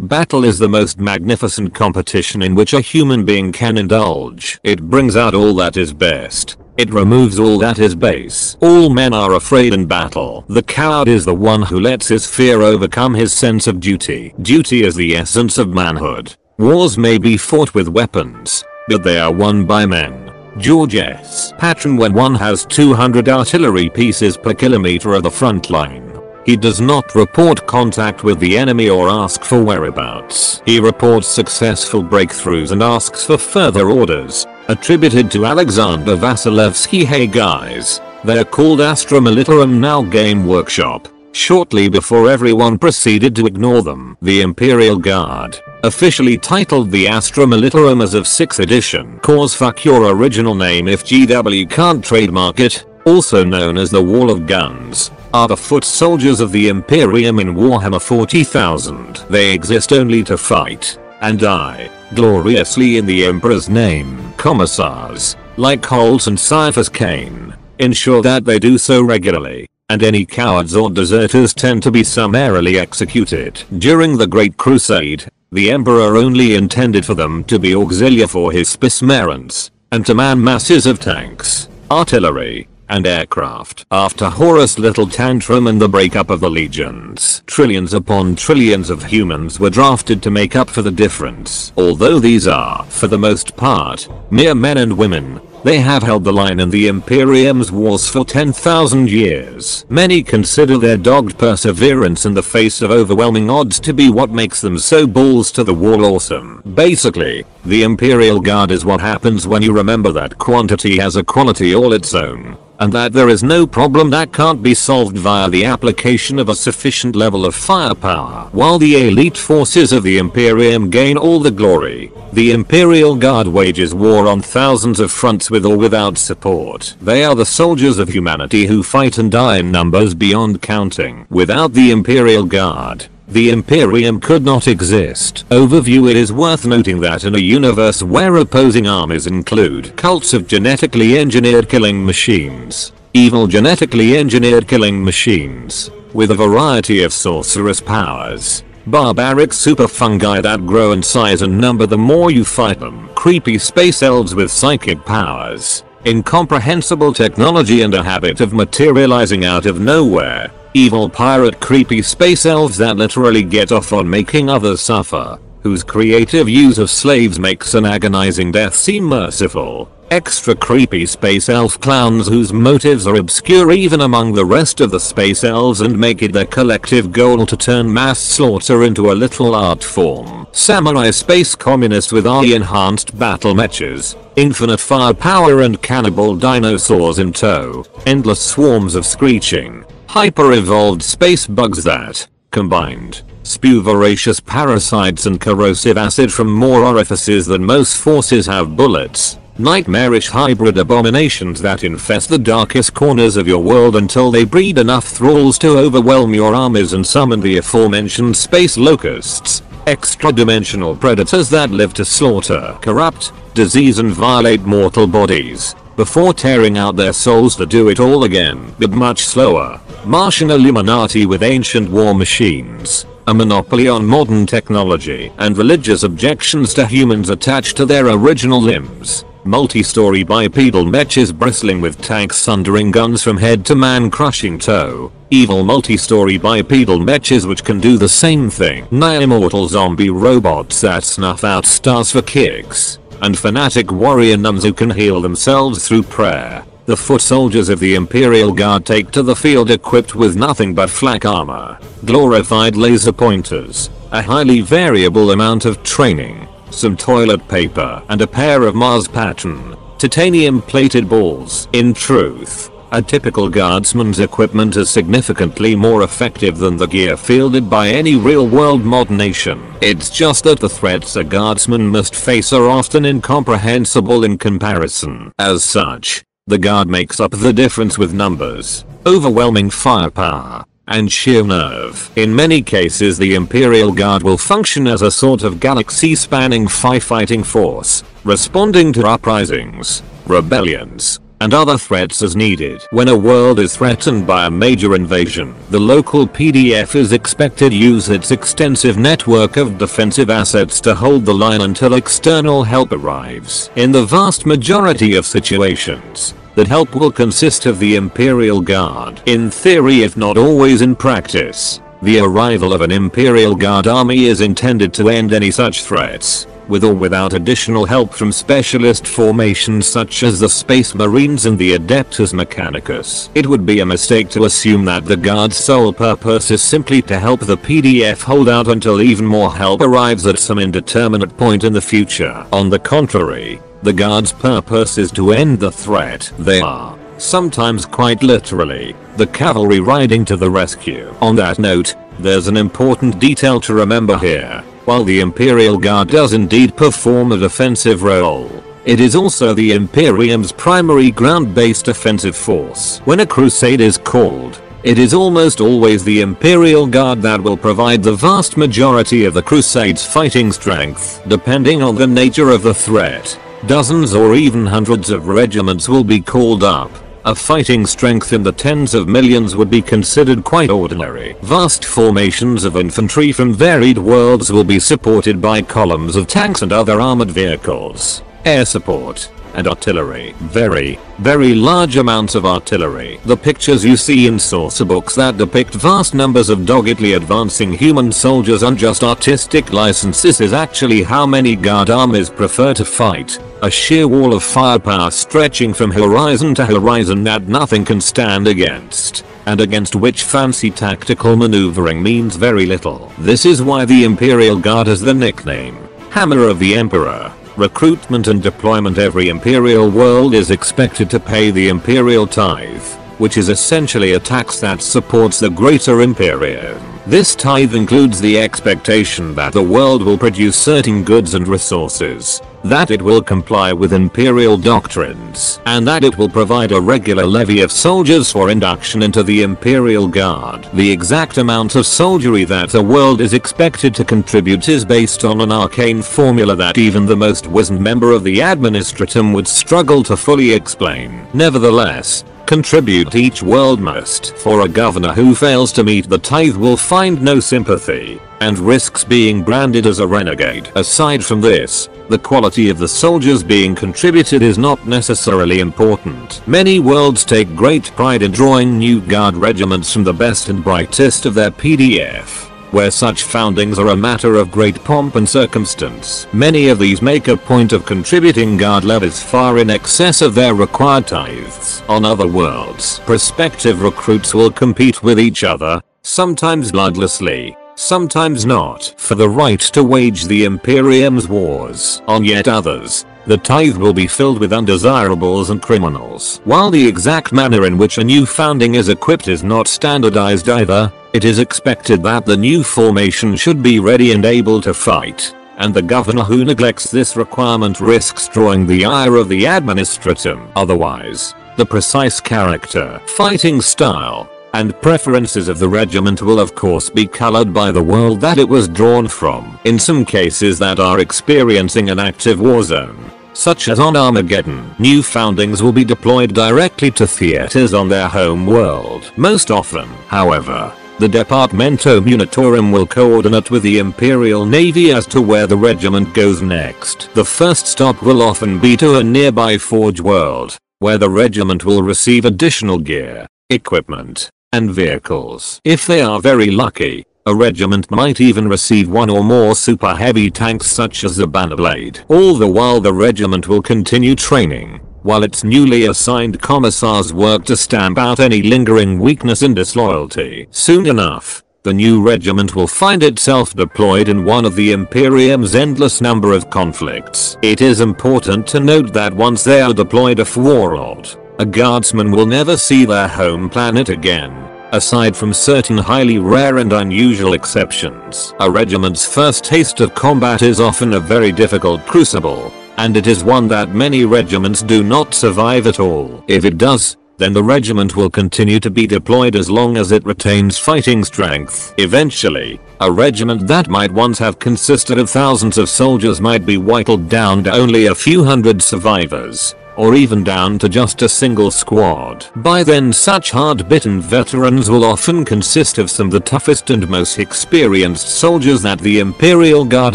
Battle is the most magnificent competition in which a human being can indulge. It brings out all that is best. It removes all that is base. All men are afraid in battle. The coward is the one who lets his fear overcome his sense of duty. Duty is the essence of manhood. Wars may be fought with weapons, but they are won by men. George S. Patton when one has 200 artillery pieces per kilometer of the front line. He does not report contact with the enemy or ask for whereabouts. He reports successful breakthroughs and asks for further orders. Attributed to Alexander Vasilevsky Hey guys, they're called Astra Militarum now game workshop. Shortly before everyone proceeded to ignore them, the Imperial Guard, officially titled the Astra Militarum as of 6th edition, cause fuck your original name if GW can't trademark it, also known as the Wall of Guns, are the foot soldiers of the Imperium in Warhammer 40,000. They exist only to fight and die gloriously in the Emperor's name. Commissars, like Holt and Ciaphas Cain, ensure that they do so regularly, and any cowards or deserters tend to be summarily executed. During the Great Crusade, the Emperor only intended for them to be auxilia for his Spismarants, and to man masses of tanks, artillery, and aircraft. After Horus' little tantrum and the breakup of the legions, trillions upon trillions of humans were drafted to make up for the difference. Although these are, for the most part, mere men and women, they have held the line in the Imperium's wars for 10,000 years. Many consider their dogged perseverance in the face of overwhelming odds to be what makes them so balls to the wall awesome. Basically, the Imperial Guard is what happens when you remember that quantity has a quality all its own and that there is no problem that can't be solved via the application of a sufficient level of firepower. While the elite forces of the Imperium gain all the glory, the Imperial Guard wages war on thousands of fronts with or without support. They are the soldiers of humanity who fight and die in numbers beyond counting. Without the Imperial Guard, the Imperium could not exist. Overview It is worth noting that in a universe where opposing armies include cults of genetically engineered killing machines, evil genetically engineered killing machines, with a variety of sorcerous powers, barbaric super fungi that grow in size and number the more you fight them, creepy space elves with psychic powers, incomprehensible technology and a habit of materializing out of nowhere, Evil pirate creepy space elves that literally get off on making others suffer, whose creative use of slaves makes an agonizing death seem merciful. Extra creepy space elf clowns whose motives are obscure even among the rest of the space elves and make it their collective goal to turn mass slaughter into a little art form. Samurai space communists with AI enhanced battle mechas, infinite firepower and cannibal dinosaurs in tow, endless swarms of screeching, hyper-evolved space bugs that, combined, spew voracious parasites and corrosive acid from more orifices than most forces have bullets. Nightmarish hybrid abominations that infest the darkest corners of your world until they breed enough thralls to overwhelm your armies and summon the aforementioned space locusts. Extra-dimensional predators that live to slaughter, corrupt, disease and violate mortal bodies before tearing out their souls to do it all again, but much slower. Martian Illuminati with ancient war machines, a monopoly on modern technology, and religious objections to humans attached to their original limbs. Multi-story bipedal mechas bristling with tanks sundering guns from head to man-crushing toe. Evil multi-story bipedal mechas which can do the same thing. Nigh immortal zombie robots that snuff out stars for kicks and fanatic warrior nuns who can heal themselves through prayer. The foot soldiers of the Imperial Guard take to the field equipped with nothing but flak armor, glorified laser pointers, a highly variable amount of training, some toilet paper and a pair of Mars pattern, titanium plated balls. In truth, a typical guardsman's equipment is significantly more effective than the gear fielded by any real-world mod nation. It's just that the threats a guardsman must face are often incomprehensible in comparison. As such, the guard makes up the difference with numbers, overwhelming firepower, and sheer nerve. In many cases the Imperial Guard will function as a sort of galaxy-spanning firefighting force, responding to uprisings, rebellions, and other threats as needed. When a world is threatened by a major invasion, the local PDF is expected to use its extensive network of defensive assets to hold the line until external help arrives. In the vast majority of situations, that help will consist of the Imperial Guard. In theory if not always in practice, the arrival of an Imperial Guard army is intended to end any such threats with or without additional help from specialist formations such as the Space Marines and the Adeptus Mechanicus. It would be a mistake to assume that the Guard's sole purpose is simply to help the PDF hold out until even more help arrives at some indeterminate point in the future. On the contrary, the Guard's purpose is to end the threat. They are, sometimes quite literally, the cavalry riding to the rescue. On that note, there's an important detail to remember here. While the Imperial Guard does indeed perform a defensive role, it is also the Imperium's primary ground-based offensive force. When a crusade is called, it is almost always the Imperial Guard that will provide the vast majority of the Crusade's fighting strength. Depending on the nature of the threat, dozens or even hundreds of regiments will be called up, a fighting strength in the tens of millions would be considered quite ordinary. Vast formations of infantry from varied worlds will be supported by columns of tanks and other armored vehicles, air support, and artillery. Very, very large amounts of artillery. The pictures you see in sourcebooks that depict vast numbers of doggedly advancing human soldiers on just artistic licenses is actually how many guard armies prefer to fight. A sheer wall of firepower stretching from horizon to horizon that nothing can stand against and against which fancy tactical maneuvering means very little. This is why the Imperial Guard has the nickname, Hammer of the Emperor recruitment and deployment every imperial world is expected to pay the imperial tithe, which is essentially a tax that supports the greater imperium. This tithe includes the expectation that the world will produce certain goods and resources, that it will comply with imperial doctrines, and that it will provide a regular levy of soldiers for induction into the imperial guard. The exact amount of soldiery that the world is expected to contribute is based on an arcane formula that even the most wizened member of the administratum would struggle to fully explain. Nevertheless, contribute each world must. For a governor who fails to meet the tithe will find no sympathy and risks being branded as a renegade. Aside from this, the quality of the soldiers being contributed is not necessarily important. Many worlds take great pride in drawing new guard regiments from the best and brightest of their PDF where such foundings are a matter of great pomp and circumstance. Many of these make a point of contributing guard levies far in excess of their required tithes. On other worlds, prospective recruits will compete with each other, sometimes bloodlessly, sometimes not, for the right to wage the Imperium's wars. On yet others, the tithe will be filled with undesirables and criminals. While the exact manner in which a new founding is equipped is not standardized either, it is expected that the new formation should be ready and able to fight, and the governor who neglects this requirement risks drawing the ire of the administratum. Otherwise, the precise character, fighting style, and preferences of the regiment will of course be colored by the world that it was drawn from. In some cases that are experiencing an active war zone, such as on Armageddon, new foundings will be deployed directly to theaters on their home world. Most often, however, the Departamento Munitorum will coordinate with the Imperial Navy as to where the regiment goes next. The first stop will often be to a nearby Forge world, where the regiment will receive additional gear, equipment, and vehicles. If they are very lucky, a regiment might even receive one or more super heavy tanks such as the Baneblade. All the while the regiment will continue training, while its newly assigned commissars work to stamp out any lingering weakness and disloyalty. Soon enough, the new regiment will find itself deployed in one of the Imperium's endless number of conflicts. It is important to note that once they are deployed off Warlord, a guardsman will never see their home planet again. Aside from certain highly rare and unusual exceptions, a regiment's first taste of combat is often a very difficult crucible, and it is one that many regiments do not survive at all. If it does, then the regiment will continue to be deployed as long as it retains fighting strength. Eventually, a regiment that might once have consisted of thousands of soldiers might be whittled down to only a few hundred survivors, or even down to just a single squad. By then such hard-bitten veterans will often consist of some of the toughest and most experienced soldiers that the Imperial Guard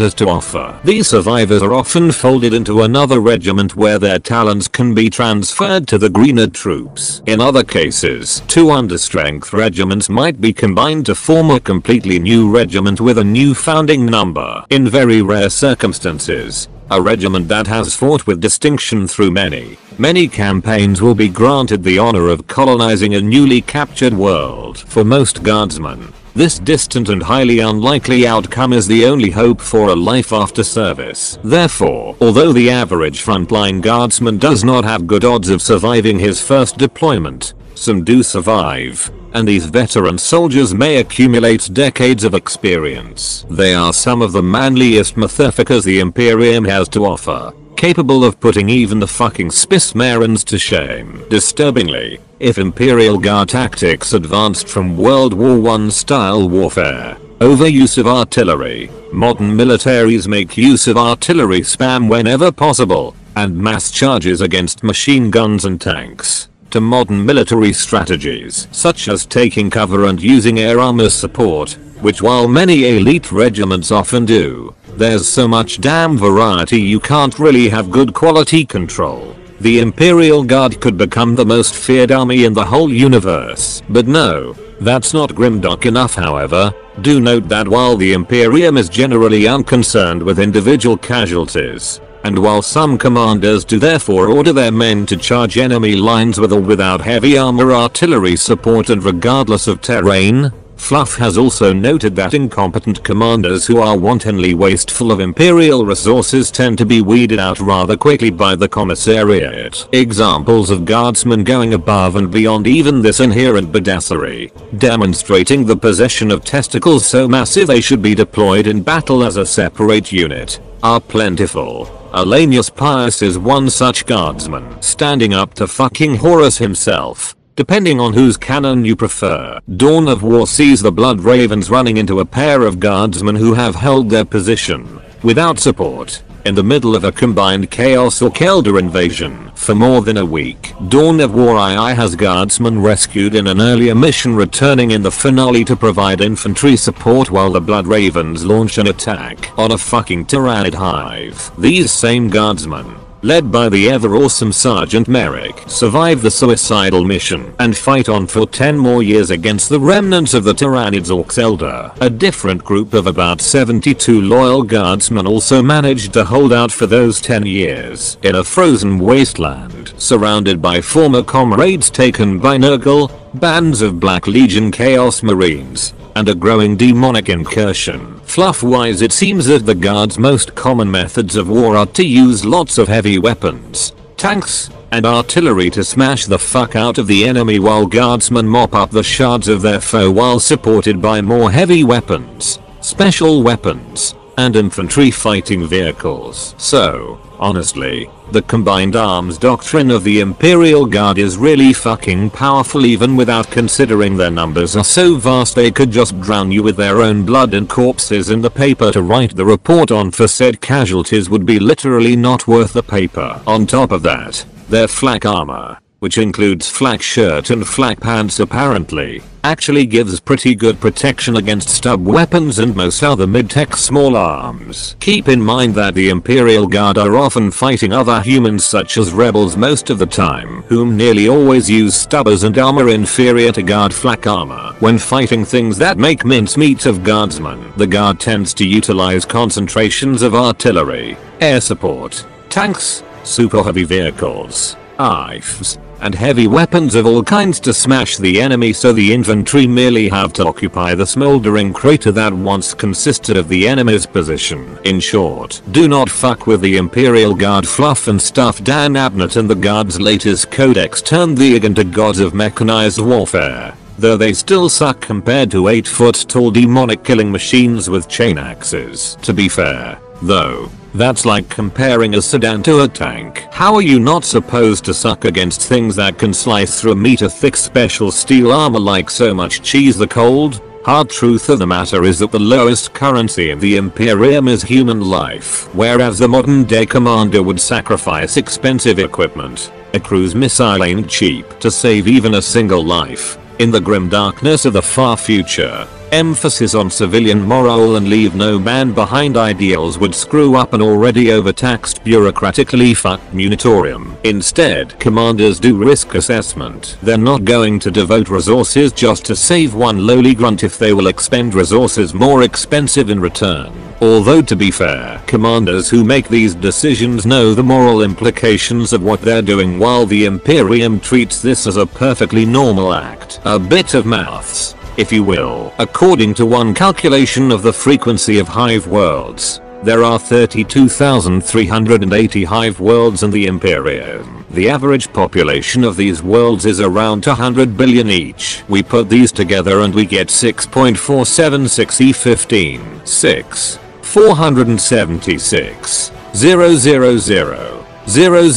has to offer. These survivors are often folded into another regiment where their talents can be transferred to the greener troops. In other cases, two understrength regiments might be combined to form a completely new regiment with a new founding number. In very rare circumstances, a regiment that has fought with distinction through many, many campaigns will be granted the honor of colonizing a newly captured world. For most guardsmen, this distant and highly unlikely outcome is the only hope for a life after service. Therefore, although the average frontline guardsman does not have good odds of surviving his first deployment, some do survive, and these veteran soldiers may accumulate decades of experience. They are some of the manliest motherfuckers the Imperium has to offer, capable of putting even the fucking Spissmarines to shame. Disturbingly, if Imperial Guard tactics advanced from World War I style warfare, overuse of artillery, modern militaries make use of artillery spam whenever possible, and mass charges against machine guns and tanks to modern military strategies such as taking cover and using air armor support, which while many elite regiments often do, there's so much damn variety you can't really have good quality control. The Imperial Guard could become the most feared army in the whole universe. But no, that's not grimdark enough however. Do note that while the Imperium is generally unconcerned with individual casualties, and while some commanders do therefore order their men to charge enemy lines with or without heavy armor artillery support and regardless of terrain, Fluff has also noted that incompetent commanders who are wantonly wasteful of imperial resources tend to be weeded out rather quickly by the commissariat. Examples of guardsmen going above and beyond even this inherent badassery, demonstrating the possession of testicles so massive they should be deployed in battle as a separate unit, are plentiful. Ollanius Pius is one such guardsman, standing up to fucking Horus himself. Depending on whose canon you prefer, Dawn of War sees the Blood Ravens running into a pair of guardsmen who have held their position, without support, in the middle of a combined Chaos or Kelder invasion for more than a week. Dawn of War II has guardsmen rescued in an earlier mission returning in the finale to provide infantry support while the Blood Ravens launch an attack on a fucking Tyranid hive. These same guardsmen led by the ever awesome Sergeant Merrick, survive the suicidal mission and fight on for 10 more years against the remnants of the Tyranids Orcs Eldar. A different group of about 72 loyal guardsmen also managed to hold out for those 10 years in a frozen wasteland, surrounded by former comrades taken by Nurgle, bands of Black Legion Chaos Marines, and a growing demonic incursion. Fluff-wise it seems that the guard's most common methods of war are to use lots of heavy weapons, tanks, and artillery to smash the fuck out of the enemy while guardsmen mop up the shards of their foe while supported by more heavy weapons, special weapons, and infantry fighting vehicles. So, honestly, the combined arms doctrine of the Imperial Guard is really fucking powerful even without considering their numbers are so vast they could just drown you with their own blood and corpses in the paper to write the report on for said casualties would be literally not worth the paper. On top of that, their flak armor, which includes flak shirt and flak pants apparently, actually gives pretty good protection against stub weapons and most other mid-tech small arms. Keep in mind that the Imperial Guard are often fighting other humans such as rebels most of the time, whom nearly always use stubbers and armor inferior to guard flak armor. When fighting things that make mincemeat of guardsmen, the guard tends to utilize concentrations of artillery, air support, tanks, super heavy vehicles, IFs, and heavy weapons of all kinds to smash the enemy so the infantry merely have to occupy the smoldering crater that once consisted of the enemy's position. In short, do not fuck with the Imperial Guard fluff and stuff Dan Abnett and the Guard's latest codex turned the into gods of mechanized warfare. Though they still suck compared to 8 foot tall demonic killing machines with chain axes. To be fair, though, that's like comparing a sedan to a tank. How are you not supposed to suck against things that can slice through a meter thick special steel armor like so much cheese the cold, Hard truth of the matter is that the lowest currency in the Imperium is human life, whereas the modern day commander would sacrifice expensive equipment. A cruise missile ain't cheap to save even a single life. In the grim darkness of the far future, emphasis on civilian morale and leave no man behind ideals would screw up an already overtaxed bureaucratically fucked munitorum. Instead, commanders do risk assessment. They're not going to devote resources just to save one lowly grunt if they will expend resources more expensive in return. Although to be fair, commanders who make these decisions know the moral implications of what they're doing while the Imperium treats this as a perfectly normal act. A bit of maths, if you will. According to one calculation of the frequency of hive worlds, there are 32,380 hive worlds in the Imperium. The average population of these worlds is around 100 billion each. We put these together and we get 6.476 E15. 6. 476. 000. 000. 000.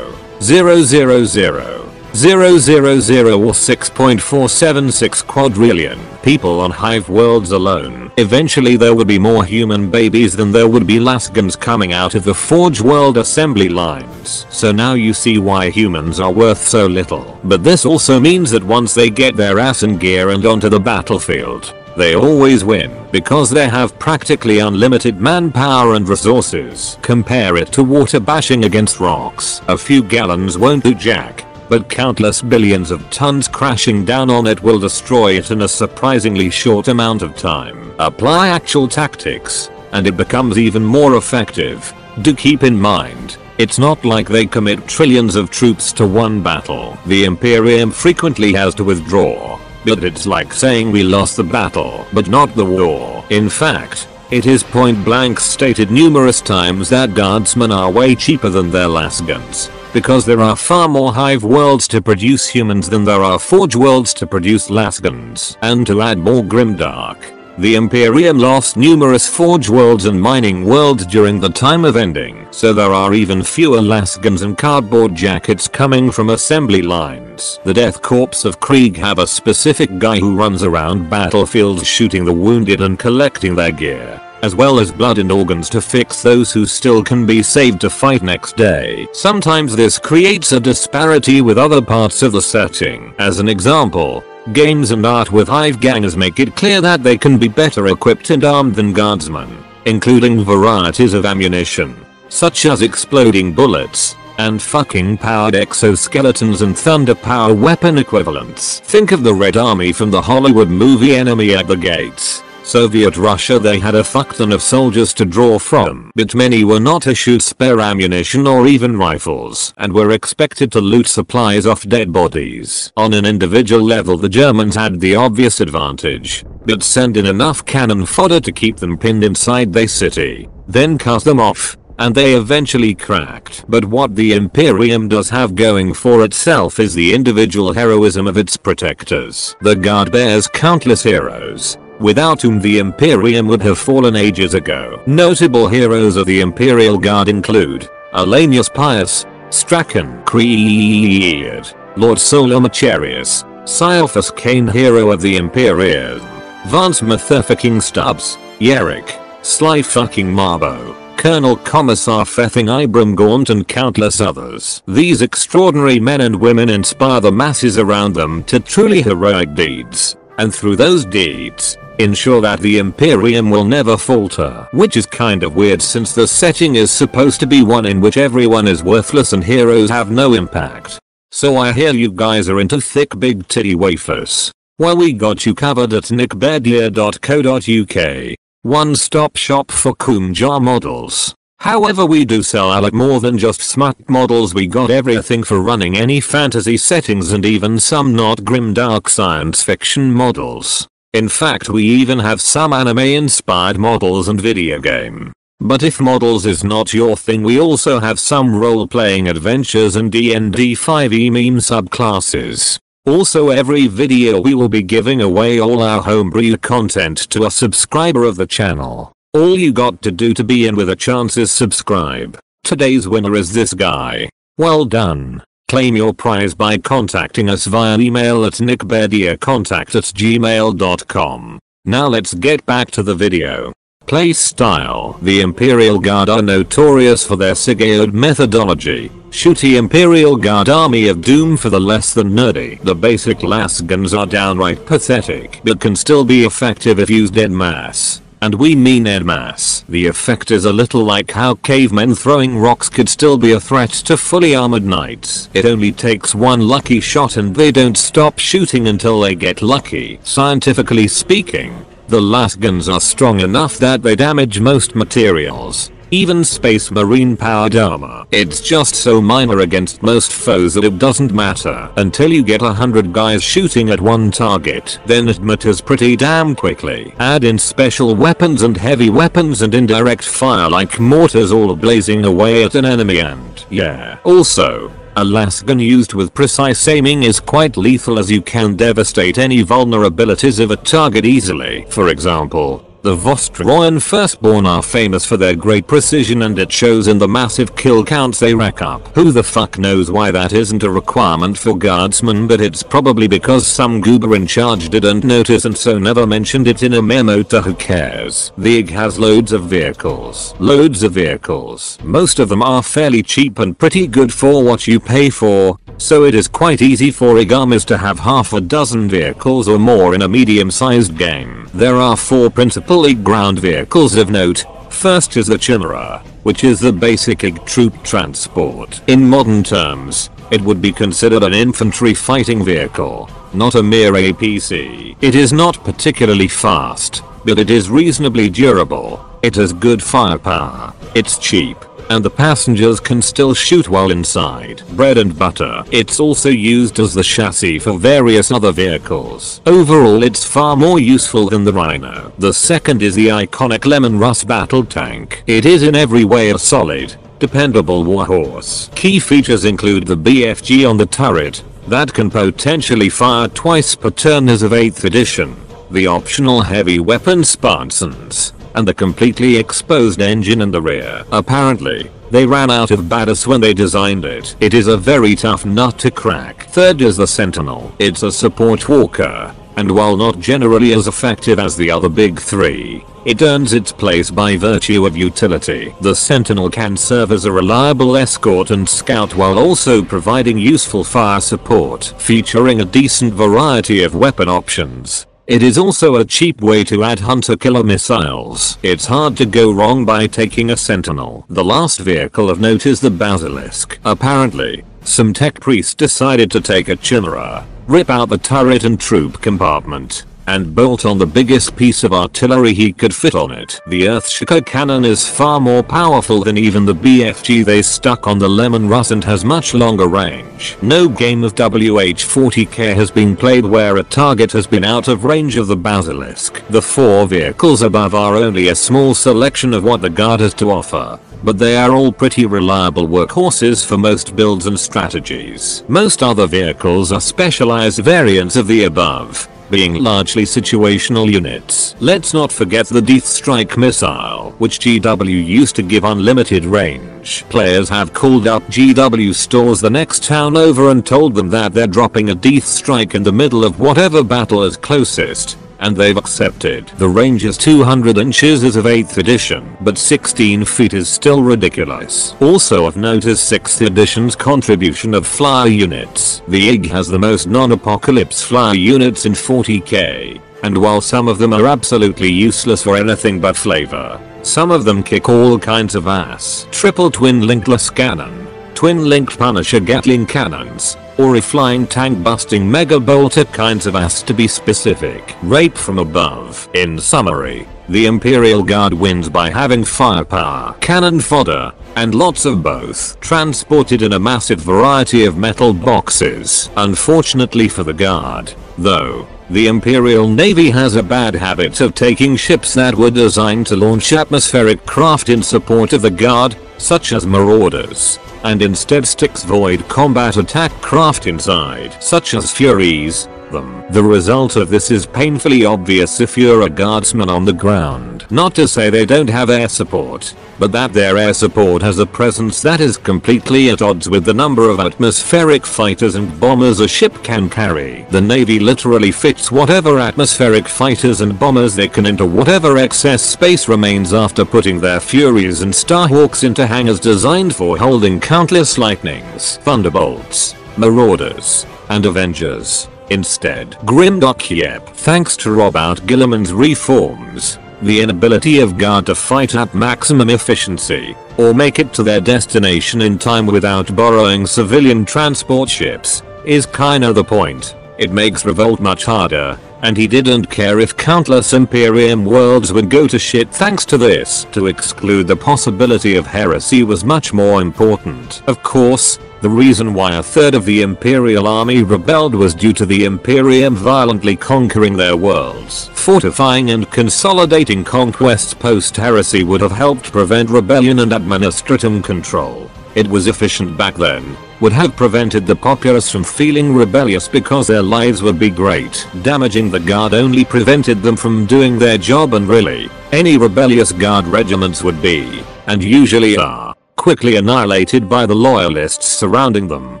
000 or 6.476 quadrillion people on Hive worlds alone. Eventually there would be more human babies than there would be Lasguns coming out of the Forge world assembly lines. So now you see why humans are worth so little. But this also means that once they get their ass in gear and onto the battlefield, they always win because they have practically unlimited manpower and resources. Compare it to water bashing against rocks. A few gallons won't do jack but countless billions of tons crashing down on it will destroy it in a surprisingly short amount of time. Apply actual tactics, and it becomes even more effective. Do keep in mind, it's not like they commit trillions of troops to one battle. The Imperium frequently has to withdraw. But it's like saying we lost the battle, but not the war. In fact, it is point blank stated numerous times that guardsmen are way cheaper than their Lasguns because there are far more hive worlds to produce humans than there are forge worlds to produce Lasguns. And to add more grimdark, the Imperium lost numerous forge worlds and mining worlds during the time of ending, so there are even fewer Lasguns and cardboard jackets coming from assembly lines. The Death Corps of Krieg have a specific guy who runs around battlefields shooting the wounded and collecting their gear as well as blood and organs to fix those who still can be saved to fight next day. Sometimes this creates a disparity with other parts of the setting. As an example, games and art with hive gangers make it clear that they can be better equipped and armed than guardsmen, including varieties of ammunition, such as exploding bullets, and fucking powered exoskeletons and thunder power weapon equivalents. Think of the Red Army from the Hollywood movie Enemy at the Gates. Soviet Russia they had a fuckton of soldiers to draw from but many were not issued spare ammunition or even rifles and were expected to loot supplies off dead bodies. On an individual level the Germans had the obvious advantage but send in enough cannon fodder to keep them pinned inside their city, then cut them off and they eventually cracked. But what the Imperium does have going for itself is the individual heroism of its protectors. The guard bears countless heroes, without whom the Imperium would have fallen ages ago. Notable heroes of the Imperial Guard include Ollanius Pius, Strachan Creed, Lord Solomacharius, Ciaphas Cain hero of the Imperium, Vance Matherfucking Stubbs, Yarrick, Sly fucking Marbo, Colonel Commissar Fething Ibram Gaunt and countless others. These extraordinary men and women inspire the masses around them to truly heroic deeds. And through those deeds, ensure that the Imperium will never falter. Which is kind of weird since the setting is supposed to be one in which everyone is worthless and heroes have no impact. So I hear you guys are into thick big titty wafers. Well we got you covered at neckbeardia.co.uk. One stop shop for Kumjar models. However we do sell a lot more than just smut models we got everything for running any fantasy settings and even some not grim dark science fiction models. In fact we even have some anime inspired models and video game. But if models is not your thing we also have some role playing adventures and D&D 5e meme subclasses. Also every video we will be giving away all our homebrew content to a subscriber of the channel. All you got to do to be in with a chance is subscribe. Today's winner is this guy. Well done. Claim your prize by contacting us via email at neckbeardiacontact at gmail.com. Now let's get back to the video. Play style. The Imperial Guard are notorious for their Sigaud methodology. Shooty Imperial Guard army of doom for the less than nerdy. The basic lasguns are downright pathetic but can still be effective if used en masse. And we mean en masse. The effect is a little like how cavemen throwing rocks could still be a threat to fully armored knights. It only takes one lucky shot and they don't stop shooting until they get lucky. Scientifically speaking, the lasguns are strong enough that they damage most materials. Even space marine powered armor. It's just so minor against most foes that it doesn't matter until you get a hundred guys shooting at one target. Then it matters pretty damn quickly. Add in special weapons and heavy weapons and indirect fire like mortars all blazing away at an enemy and yeah. Also, a lasgun used with precise aiming is quite lethal as you can devastate any vulnerabilities of a target easily. For example, the Vostroyan Firstborn are famous for their great precision and it shows in the massive kill counts they rack up. Who the fuck knows why that isn't a requirement for guardsmen but it's probably because some goober in charge didn't notice and so never mentioned it in a memo to who cares. The IG has loads of vehicles. Loads of vehicles. Most of them are fairly cheap and pretty good for what you pay for, so it is quite easy for Igamis to have half a dozen vehicles or more in a medium sized game. There are four principal IG ground vehicles of note. First is the Chimera, which is the basic IG troop transport. In modern terms, it would be considered an infantry fighting vehicle, not a mere APC. It is not particularly fast, but it is reasonably durable. It has good firepower. It's cheap and the passengers can still shoot while inside. Bread and butter. It's also used as the chassis for various other vehicles. Overall it's far more useful than the Rhino. The second is the iconic Leman Russ battle tank. It is in every way a solid, dependable warhorse. Key features include the BFG on the turret, that can potentially fire twice per turn as of 8th edition, the optional heavy weapon sponsons, and the completely exposed engine in the rear. Apparently, they ran out of badass when they designed it. It is a very tough nut to crack. Third is the Sentinel. It's a support walker, and while not generally as effective as the other big three, it earns its place by virtue of utility. The Sentinel can serve as a reliable escort and scout while also providing useful fire support, featuring a decent variety of weapon options. It is also a cheap way to add hunter-killer missiles. It's hard to go wrong by taking a Sentinel. The last vehicle of note is the Basilisk. Apparently, some tech priest decided to take a Chimera, rip out the turret and troop compartment, and bolt on the biggest piece of artillery he could fit on it. The Earthshaker cannon is far more powerful than even the BFG they stuck on the Leman Russ and has much longer range. No game of WH-40K has been played where a target has been out of range of the Basilisk. The four vehicles above are only a small selection of what the guard has to offer but they are all pretty reliable workhorses for most builds and strategies. Most other vehicles are specialized variants of the above, being largely situational units. Let's not forget the Death Strike missile, which GW used to give unlimited range. Players have called up GW stores the next town over and told them that they're dropping a Death Strike in the middle of whatever battle is closest, and they've accepted. The range is 200 inches as of 8th edition, but 16 feet is still ridiculous. Also of note is 6th edition's contribution of flyer units. The IG has the most non-apocalypse flyer units in 40k, and while some of them are absolutely useless for anything but flavor, some of them kick all kinds of ass. Triple twin linked lascannon, twin linked Punisher Gatling cannons, or a flying tank busting mega bolter kinds of ass to be specific. Rape from above. In summary, the Imperial Guard wins by having firepower, cannon fodder, and lots of both, transported in a massive variety of metal boxes. Unfortunately for the Guard, though, the Imperial Navy has a bad habit of taking ships that were designed to launch atmospheric craft in support of the Guard, such as Marauders, and instead sticks void combat attack craft inside, such as Furies, them. The result of this is painfully obvious if you're a guardsman on the ground. Not to say they don't have air support, but that their air support has a presence that is completely at odds with the number of atmospheric fighters and bombers a ship can carry. The navy literally fits whatever atmospheric fighters and bombers they can into whatever excess space remains after putting their Furies and Starhawks into hangars designed for holding countless lightnings, thunderbolts, marauders, and avengers. Instead, Grimdark Yep, thanks to Roboute Guilliman's reforms, the inability of guard to fight at maximum efficiency, or make it to their destination in time without borrowing civilian transport ships, is kinda the point. It makes revolt much harder, and he didn't care if countless Imperium worlds would go to shit thanks to this. To exclude the possibility of heresy was much more important. Of course, the reason why a third of the Imperial army rebelled was due to the Imperium violently conquering their worlds. Fortifying and consolidating conquests post-heresy would have helped prevent rebellion and administratum control. It was efficient back then, would have prevented the populace from feeling rebellious because their lives would be great. Damaging the guard only prevented them from doing their job and really, any rebellious guard regiments would be, and usually are, quickly annihilated by the loyalists surrounding them.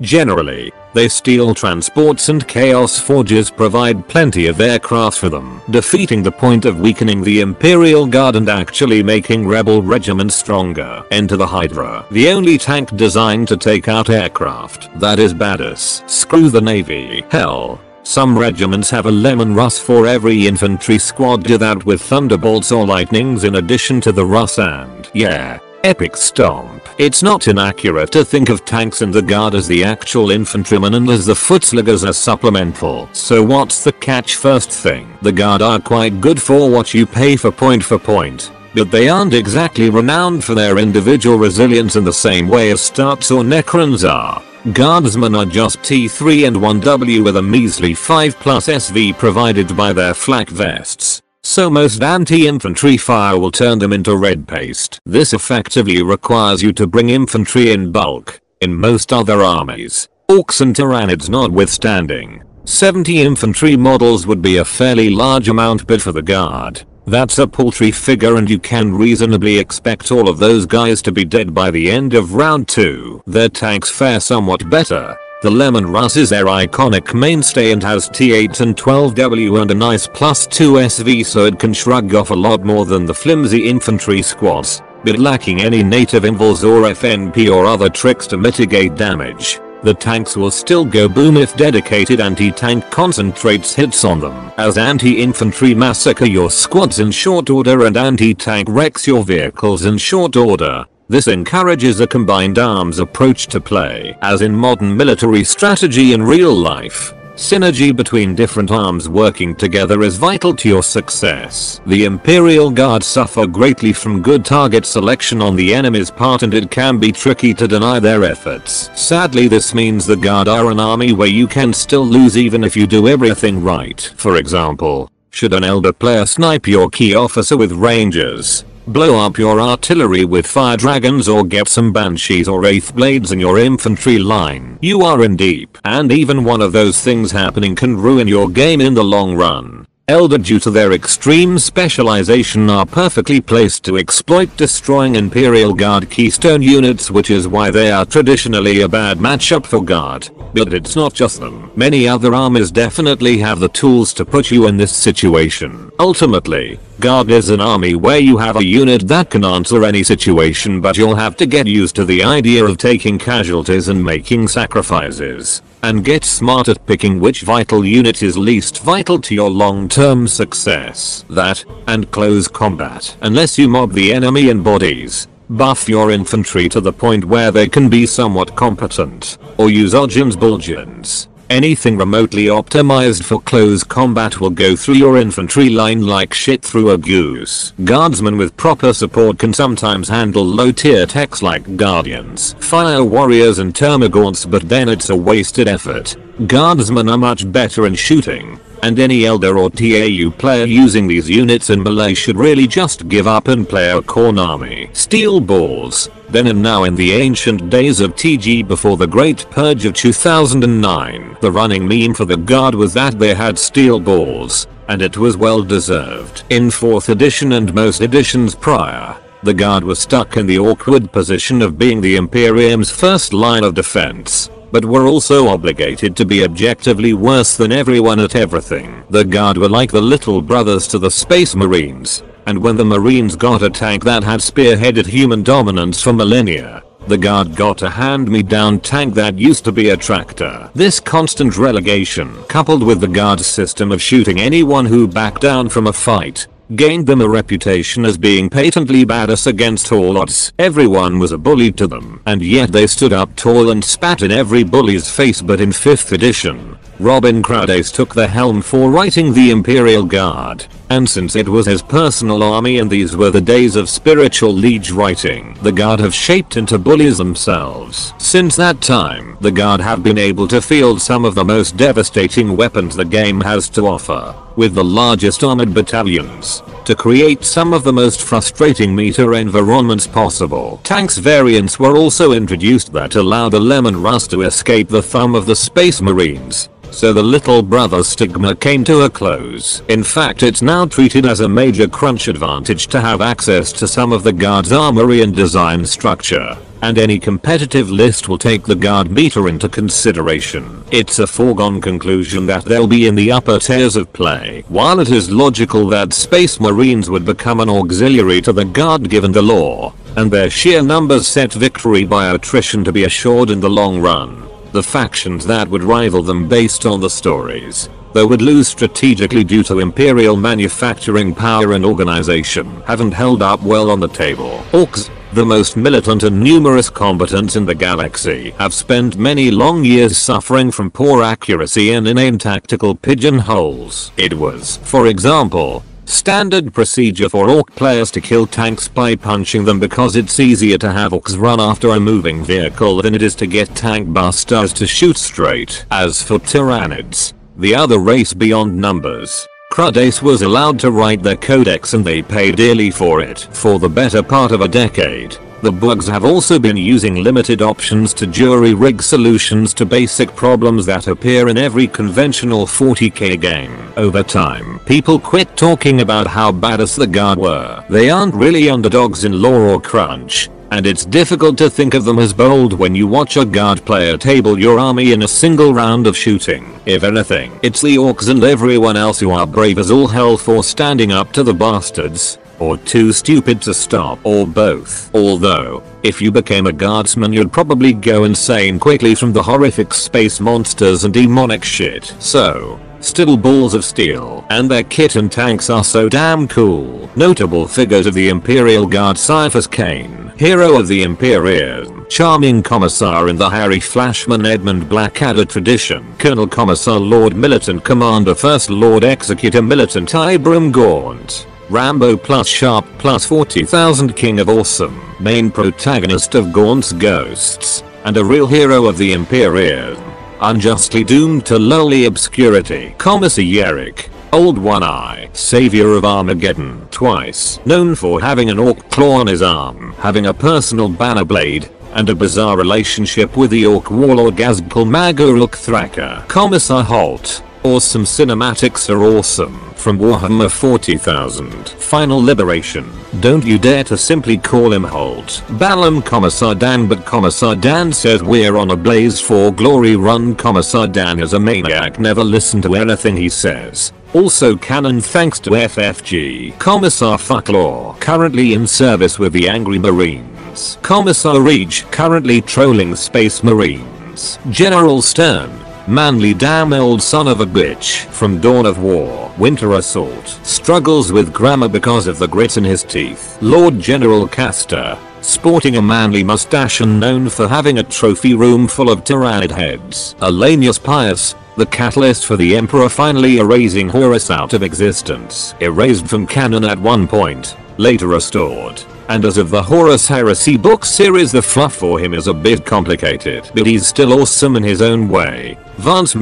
Generally, they steal transports and Chaos Forges provide plenty of aircraft for them, defeating the point of weakening the Imperial Guard and actually making rebel regiments stronger. Enter the Hydra, the only tank designed to take out aircraft. That is badass. Screw the Navy. Hell, some regiments have a leman russ for every infantry squad do that with thunderbolts or lightnings in addition to the russ and yeah, Epic stomp. It's not inaccurate to think of tanks and the guard as the actual infantrymen and as the footsliggers as supplemental. So what's the catch first thing? The guard are quite good for what you pay for point for point. But they aren't exactly renowned for their individual resilience in the same way as Starks or Necrons are. Guardsmen are just T3 and 1W with a measly 5 plus SV provided by their flak vests. So most anti-infantry fire will turn them into red paste. This effectively requires you to bring infantry in bulk. In most other armies, orcs and tyranids notwithstanding, 70 infantry models would be a fairly large amount but for the guard, that's a paltry figure and you can reasonably expect all of those guys to be dead by the end of round 2. Their tanks fare somewhat better, the Leman Russ is their iconic mainstay and has T8 and 12W and a nice plus 2 SV so it can shrug off a lot more than the flimsy infantry squads, but lacking any native invuls or FNP or other tricks to mitigate damage. The tanks will still go boom if dedicated anti-tank concentrates hits on them. As anti-infantry massacre your squads in short order and anti-tank wrecks your vehicles in short order. This encourages a combined arms approach to play. As in modern military strategy in real life, synergy between different arms working together is vital to your success. The Imperial Guard suffer greatly from good target selection on the enemy's part and it can be tricky to deny their efforts. Sadly this means the Guard are an army where you can still lose even if you do everything right. For example, should an Eldar player snipe your key officer with rangers, blow up your artillery with fire dragons or get some banshees or wraith blades in your infantry line. You are in deep and even one of those things happening can ruin your game in the long run. Eldar due to their extreme specialization are perfectly placed to exploit destroying Imperial Guard keystone units which is why they are traditionally a bad matchup for Guard. But it's not just them. Many other armies definitely have the tools to put you in this situation. Ultimately, Guard is an army where you have a unit that can answer any situation but you'll have to get used to the idea of taking casualties and making sacrifices. And get smart at picking which vital unit is least vital to your long-term success. That, and close combat. Unless you mob the enemy in bodies, buff your infantry to the point where they can be somewhat competent, or use Ojim's Bulgins. Anything remotely optimized for close combat will go through your infantry line like shit through a goose. Guardsmen with proper support can sometimes handle low tier techs like Guardians, Fire Warriors and Termagants but then it's a wasted effort. Guardsmen are much better in shooting, and any Eldar or TAU player using these units in melee should really just give up and play a Khorne army. Steel balls. Then and now in the ancient days of TG before the Great Purge of 2009, the running meme for the guard was that they had steel balls, and it was well deserved. In 4th edition and most editions prior, the guard was stuck in the awkward position of being the Imperium's first line of defense, but were also obligated to be objectively worse than everyone at everything. The guard were like the little brothers to the space marines, and when the marines got a tank that had spearheaded human dominance for millennia, the guard got a hand-me-down tank that used to be a tractor. This constant relegation, coupled with the guard's system of shooting anyone who backed down from a fight, gained them a reputation as being patently badass against all odds. Everyone was a bully to them, and yet they stood up tall and spat in every bully's face but in 5th edition, Robin Cruddace took the helm for writing the Imperial Guard, and since it was his personal army and these were the days of spiritual liege writing, the Guard have shaped into bullies themselves. Since that time, the Guard have been able to field some of the most devastating weapons the game has to offer, with the largest armored battalions, to create some of the most frustrating meter environments possible. Tanks variants were also introduced that allowed the Leman Russ to escape the thumb of the Space Marines, so the little brother stigma came to a close. In fact it's now treated as a major crunch advantage to have access to some of the guard's armory and design structure. And any competitive list will take the guard meter into consideration. It's a foregone conclusion that they'll be in the upper tiers of play. While it is logical that space marines would become an auxiliary to the guard given the lore, and their sheer numbers set victory by attrition to be assured in the long run, the factions that would rival them based on the stories, though would lose strategically due to imperial manufacturing power and organization, haven't held up well on the table. Orks, the most militant and numerous combatants in the galaxy, have spent many long years suffering from poor accuracy and inane tactical pigeonholes. It was, for example, Standard procedure for ork players to kill tanks by punching them because it's easier to have orks run after a moving vehicle than it is to get tank busters to shoot straight. As for tyranids, the other race beyond numbers, Cruddace was allowed to write their codex and they paid dearly for it. For the better part of a decade, the bugs have also been using limited options to jury rig solutions to basic problems that appear in every conventional 40k game. Over time, people quit talking about how badass the guard were. They aren't really underdogs in lore or crunch, and it's difficult to think of them as bold when you watch a guard player table your army in a single round of shooting. If anything, it's the orks and everyone else who are brave as all hell for standing up to the bastards or too stupid to stop, or both. Although, if you became a guardsman you'd probably go insane quickly from the horrific space monsters and demonic shit. So, still balls of steel, and their kit and tanks are so damn cool. Notable figures of the Imperial Guard Ciaphas Cain, hero of the Imperium, charming commissar in the Harry Flashman Edmund Blackadder tradition, Colonel Commissar Lord Militant Commander First Lord Executor Militant Ibram Gaunt, Rambo plus Sharp plus 40,000 King of Awesome, main protagonist of Gaunt's Ghosts, and a real hero of the Imperium, unjustly doomed to lowly obscurity. Commissar Yarrick, Old One Eye, savior of Armageddon, twice, known for having an ork claw on his arm, having a personal Baneblade, and a bizarre relationship with the ork warlord Ghazghkull Mag Uruk Thraka. Commissar Holt, Awesome cinematics are awesome. From Warhammer 40,000. Final Liberation. Don't you dare to simply call him Holt. Balam Commissar Dan but Commissar Dan says we're on a blaze for glory run Commissar Dan is a maniac never listen to anything he says. Also canon thanks to FFG. Commissar Fucklaw currently in service with the Angry Marines. Commissar Reach currently trolling Space Marines. General Stern Manly damn old son of a bitch from Dawn of War, Winter Assault, struggles with grammar because of the grit in his teeth. Lord General Castor, sporting a manly mustache and known for having a trophy room full of Tyranid heads. Ollanius Pius, the catalyst for the Emperor finally erasing Horus out of existence. Erased from canon at one point, later restored and as of the Horus Heresy book series the fluff for him is a bit complicated but he's still awesome in his own way. Vance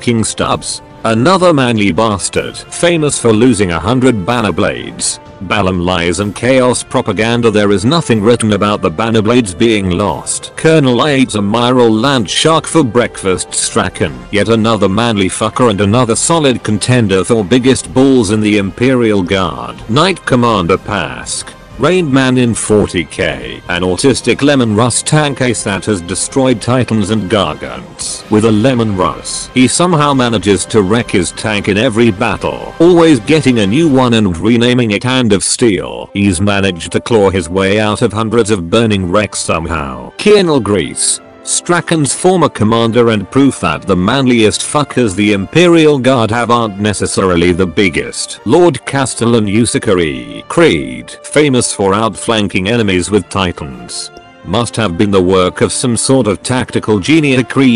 King Stubbs, Another manly bastard, famous for losing a hundred Baneblades. Balam lies and chaos propaganda there is nothing written about the Baneblades being lost. Colonel I ate a Miral land shark for breakfast Straken. Yet another manly fucker and another solid contender for biggest balls in the Imperial Guard. Knight Commander Pask. Rain Man in 40k, an autistic Leman Russ tank ace that has destroyed titans and gargants. With a Leman Russ. he somehow manages to wreck his tank in every battle, always getting a new one and renaming it Hand of Steel. He's managed to claw his way out of hundreds of burning wrecks somehow. Kienel Grease, Straken's former commander and proof that the manliest fuckers the Imperial Guard have aren't necessarily the biggest. Lord Castellan Usikari Creed, famous for outflanking enemies with titans. Must have been the work of some sort of tactical genius Creed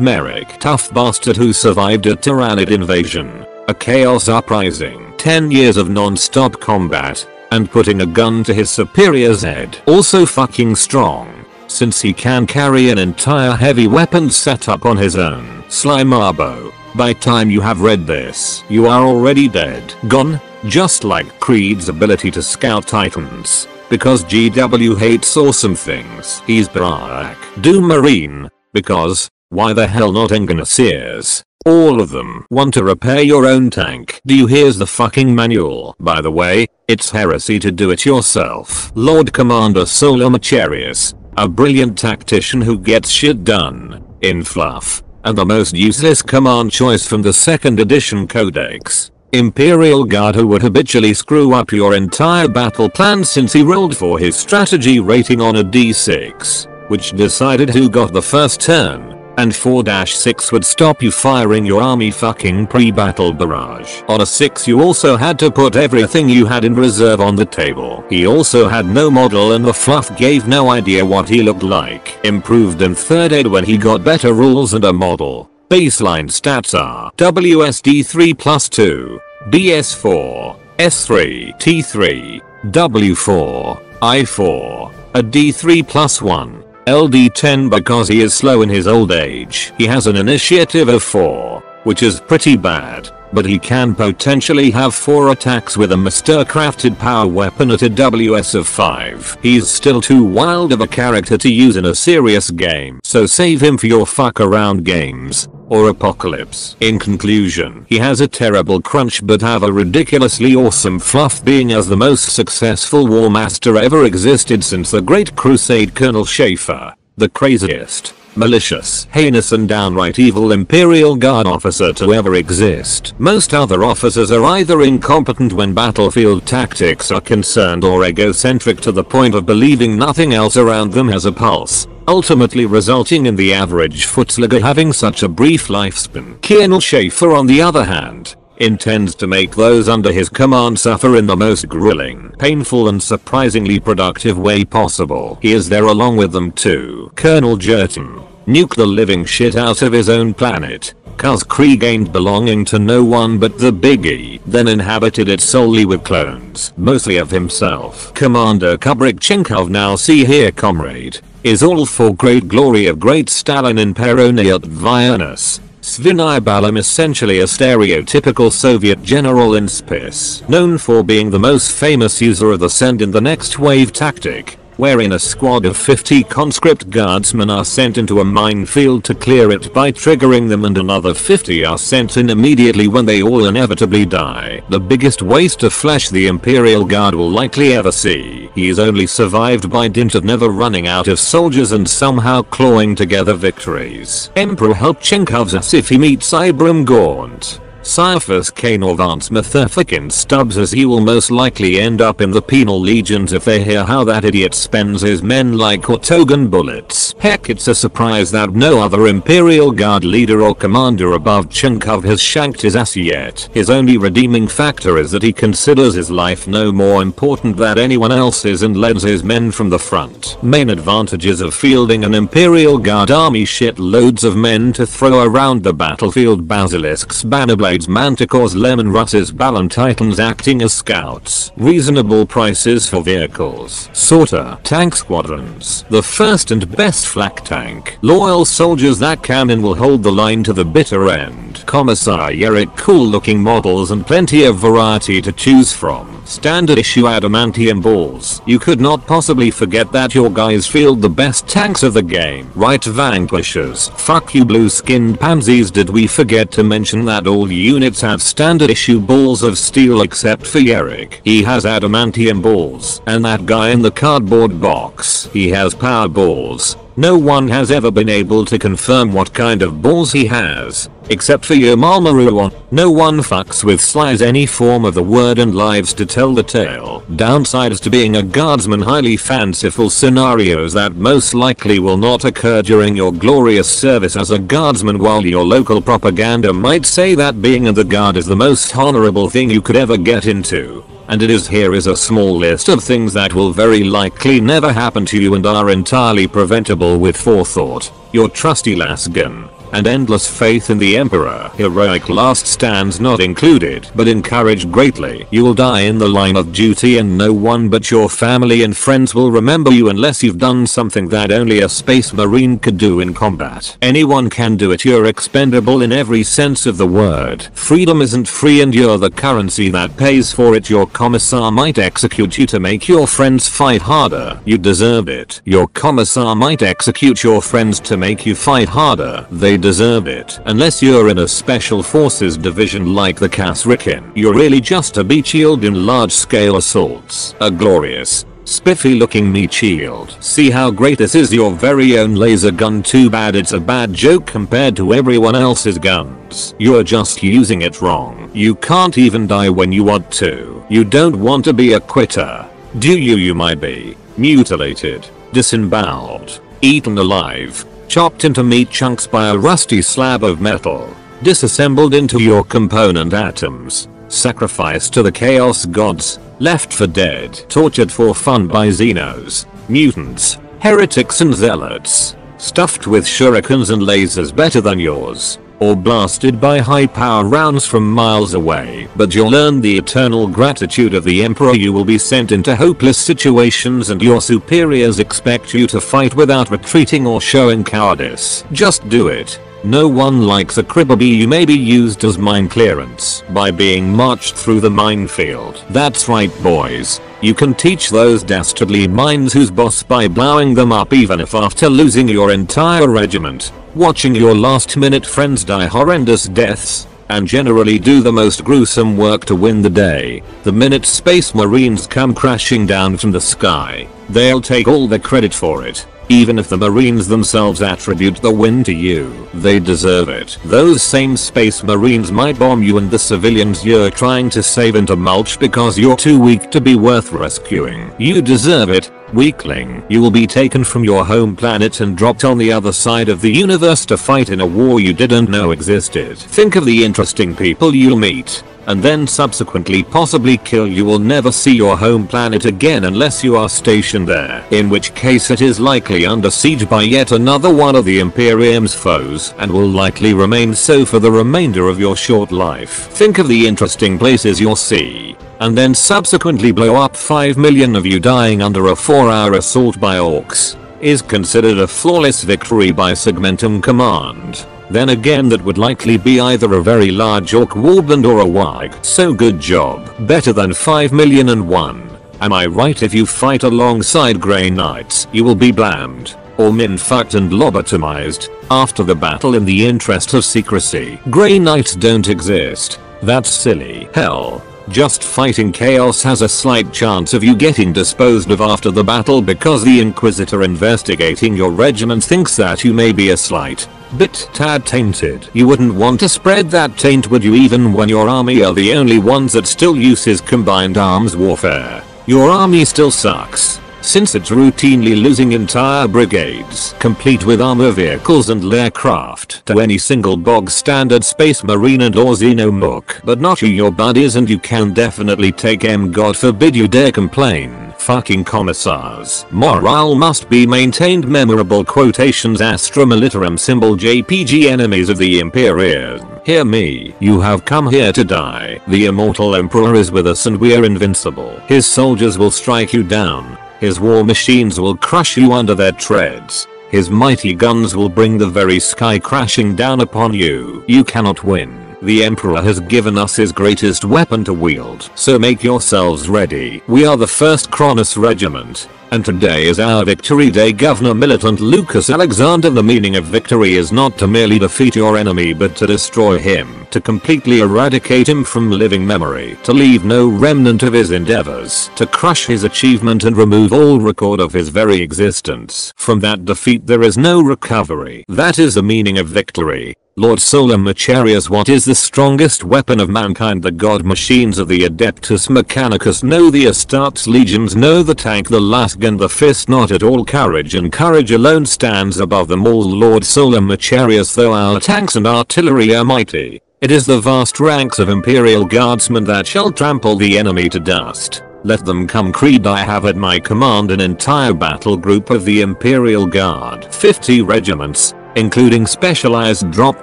Merrick. Tough bastard who survived a Tyranid invasion. A chaos uprising. 10 years of non-stop combat and putting a gun to his superior's head. Also fucking strong, since he can carry an entire heavy weapons setup on his own. Sly Marbo. By time you have read this, you are already dead. Gone, just like Creed's ability to scout titans. Because GW hates awesome things. He's Barack. Doom Marine. Because, why the hell not Enginseers? All of them want to repair your own tank. Do you here's the fucking manual. By the way, it's heresy to do it yourself. Lord Commander Solar Macharius, a brilliant tactician who gets shit done, in fluff, and the most useless command choice from the 2nd edition codex. Imperial Guard who would habitually screw up your entire battle plan since he rolled for his strategy rating on a d6, which decided who got the first turn and 4-6 would stop you firing your army fucking pre-battle barrage. On a 6 you also had to put everything you had in reserve on the table. He also had no model and the fluff gave no idea what he looked like. Improved in 3rd aid when he got better rules and a model. Baseline stats are WSD 3 plus 2, BS4, S3, T3, W4, I4, a D3 plus 1, LD10 because he is slow in his old age. He has an initiative of 4, which is pretty bad, but he can potentially have 4 attacks with a master crafted power weapon at a WS of 5. He's still too wild of a character to use in a serious game, so save him for your fuck around games or apocalypse. In conclusion, he has a terrible crunch but have a ridiculously awesome fluff being as the most successful war master ever existed since the Great Crusade Colonel Schaeffer, the craziest, malicious, heinous and downright evil Imperial Guard officer to ever exist. Most other officers are either incompetent when battlefield tactics are concerned or egocentric to the point of believing nothing else around them has a pulse ultimately resulting in the average footslugger having such a brief lifespan. Colonel Schaeffer on the other hand, intends to make those under his command suffer in the most grueling, painful and surprisingly productive way possible. He is there along with them too. Colonel Jurten, nuke the living shit out of his own planet, cause Kree gained belonging to no one but the Biggie, then inhabited it solely with clones, mostly of himself. Commander Kubrik Chenkov now see here comrade, is all for great glory of great Stalin in Peroniat Vianus. Svinai Balam essentially a stereotypical Soviet general in space, known for being the most famous user of the send in the next wave tactic, wherein a squad of 50 conscript guardsmen are sent into a minefield to clear it by triggering them and another 50 are sent in immediately when they all inevitably die. The biggest waste of flesh the Imperial Guard will likely ever see. He is only survived by dint of never running out of soldiers and somehow clawing together victories. Emperor Helpchenkov's as if he meets Ibram Gaunt. Ciaphas Kanorvance Metherfikin Stubbs as he will most likely end up in the penal legions if they hear how that idiot spends his men like autogun bullets. Heck it's a surprise that no other Imperial Guard leader or commander above Chenkov has shanked his ass yet. His only redeeming factor is that he considers his life no more important than anyone else's and leads his men from the front. Main advantages of fielding an Imperial Guard army shit loads of men to throw around the battlefield basilisks banner blades manticores Leman Russes balon titans acting as scouts. Reasonable prices for vehicles. Sorta. Tank squadrons. The first and best flak tank. Loyal soldiers that can and will hold the line to the bitter end. Commissar Yarrick cool looking models and plenty of variety to choose from. Standard issue adamantium balls. You could not possibly forget that your guys field the best tanks of the game. Right vanquishers. Fuck you blue skinned pansies did we forget to mention that all units have standard issue balls of steel except for Yarrick. He has adamantium balls. And that guy in the cardboard box. He has power balls. No one has ever been able to confirm what kind of balls he has. Except for your Malmaru one. No one fucks with slides any form of the word and lives to tell the tale. Downsides to being a guardsman highly fanciful scenarios that most likely will not occur during your glorious service as a guardsman while your local propaganda might say that being in the guard is the most honorable thing you could ever get into and it is here is a small list of things that will very likely never happen to you and are entirely preventable with forethought. Your trusty Lasgun, and endless faith in the Emperor. Heroic last stands not included, but encouraged greatly. You will die in the line of duty and no one but your family and friends will remember you unless you've done something that only a space marine could do in combat. Anyone can do it you're expendable in every sense of the word. Freedom isn't free and you're the currency that pays for it your commissar might execute you to make your friends fight harder. You deserve it. Your commissar might execute your friends to make you fight harder. They deserve it. Unless you're in a special forces division like the Kasrkin, you're really just a meat shield in large scale assaults. A glorious, spiffy looking meat shield. See how great this is your very own laser gun too bad it's a bad joke compared to everyone else's guns. You're just using it wrong. You can't even die when you want to. You don't want to be a quitter. Do you you might be. Mutilated. Disemboweled. Eaten alive chopped into meat chunks by a rusty slab of metal, disassembled into your component atoms, sacrificed to the chaos gods, left for dead, tortured for fun by xenos, mutants, heretics and zealots, stuffed with shurikens and lasers better than yours, or blasted by high power rounds from miles away. But you'll earn the eternal gratitude of the emperor you will be sent into hopeless situations and your superiors expect you to fight without retreating or showing cowardice. Just do it. No one likes a cribby you may be used as mine clearance by being marched through the minefield. That's right boys. You can teach those dastardly mines whose boss by blowing them up even if after losing your entire regiment, watching your last minute friends die horrendous deaths, and generally do the most gruesome work to win the day. The minute space marines come crashing down from the sky, they'll take all the credit for it. Even if the marines themselves attribute the win to you, they deserve it. Those same space marines might bomb you and the civilians you're trying to save into mulch because you're too weak to be worth rescuing. You deserve it, weakling. You will be taken from your home planet and dropped on the other side of the universe to fight in a war you didn't know existed. Think of the interesting people you'll meet and then subsequently possibly kill you will never see your home planet again unless you are stationed there. In which case it is likely under siege by yet another one of the Imperium's foes and will likely remain so for the remainder of your short life. Think of the interesting places you'll see and then subsequently blow up 5 million of you dying under a 4 hour assault by orcs is considered a flawless victory by Segmentum Command. Then again that would likely be either a very large orc warband or a Waaagh. So good job. Better than 5 million and one. Am I right if you fight alongside Grey Knights you will be blammed or min-fucked and lobotomized after the battle in the interest of secrecy. Grey Knights don't exist. That's silly. Hell, just fighting chaos has a slight chance of you getting disposed of after the battle because the Inquisitor investigating your regiment thinks that you may be a slight bit tad tainted. You wouldn't want to spread that taint would you even when your army are the only ones that still uses combined arms warfare. Your army still sucks since it's routinely losing entire brigades, complete with armor vehicles and aircraft to any single bog standard space marine and or xenomorph. But not you your buddies and you can definitely take M god forbid you dare complain. Fucking commissars. Morale must be maintained memorable quotations Astra Militarum symbol JPG enemies of the Imperium Hear me, you have come here to die. The immortal emperor is with us and we are invincible. His soldiers will strike you down. His war machines will crush you under their treads. His mighty guns will bring the very sky crashing down upon you. You cannot win. The Emperor has given us his greatest weapon to wield, so make yourselves ready. We are the 1st Kronos Regiment, and today is our victory day Governor Militant Lucas Alexander The meaning of victory is not to merely defeat your enemy but to destroy him, to completely eradicate him from living memory, to leave no remnant of his endeavors, to crush his achievement and remove all record of his very existence. From that defeat there is no recovery. That is the meaning of victory. Lord Solar Macharius what is the strongest weapon of mankind the god machines of the Adeptus Mechanicus know the Astartes legions know the tank the Lask and the fist not at all courage and courage alone stands above them all Lord Solar Macharius though our tanks and artillery are mighty. It is the vast ranks of Imperial Guardsmen that shall trample the enemy to dust. Let them come Creed I have at my command an entire battle group of the Imperial Guard 50 regiments including specialized drop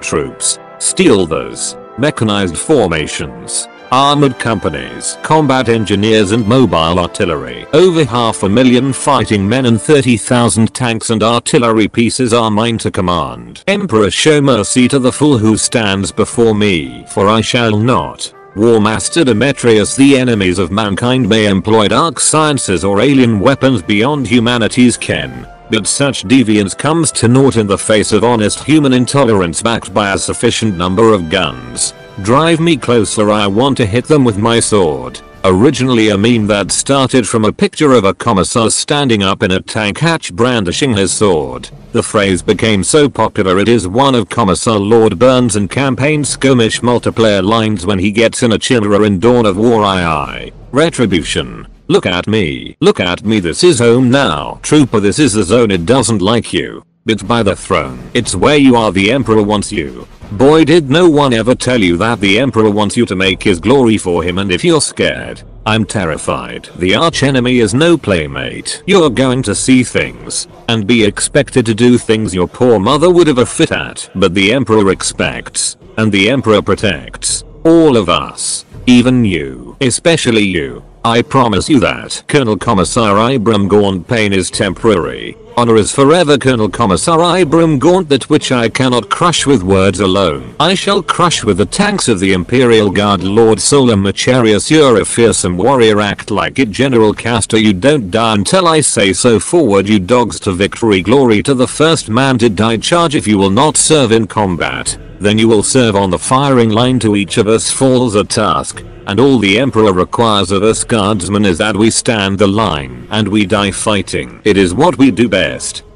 troops, stealthers, mechanized formations, armored companies, combat engineers and mobile artillery. Over half a million fighting men and 30,000 tanks and artillery pieces are mine to command. Emperor show mercy to the fool who stands before me, for I shall not. War Master Demetrius the enemies of mankind may employ dark sciences or alien weapons beyond humanity's ken, but such deviance comes to naught in the face of honest human intolerance backed by a sufficient number of guns. Drive me closer I want to hit them with my sword. Originally a meme that started from a picture of a commissar standing up in a tank hatch brandishing his sword. The phrase became so popular it is one of Commissar Lord Burns and campaign skirmish multiplayer lines when he gets in a chiller in Dawn of War II. Retribution. Look at me. Look at me this is home now. Trooper this is the zone it doesn't like you. It's by the throne. It's where you are the emperor wants you. Boy did no one ever tell you that the emperor wants you to make his glory for him and if you're scared, I'm terrified. The archenemy is no playmate. You're going to see things and be expected to do things your poor mother would have a fit at. But the emperor expects and the emperor protects all of us. Even you. Especially you. I promise you that Colonel Commissar Ibram Gaunt pain is temporary. Honor is forever Colonel Commissar. Ibram Gaunt that which I cannot crush with words alone. I shall crush with the tanks of the Imperial Guard Lord Solar Macharius you're a fearsome warrior act like it. General Castor you don't die until I say so. Forward you dogs to victory. Glory to the first man to die. Charge if you will not serve in combat. Then you will serve on the firing line to each of us. Falls a task, and all the emperor requires of us. Guardsmen is that we stand the line and we die fighting. It is what we do best.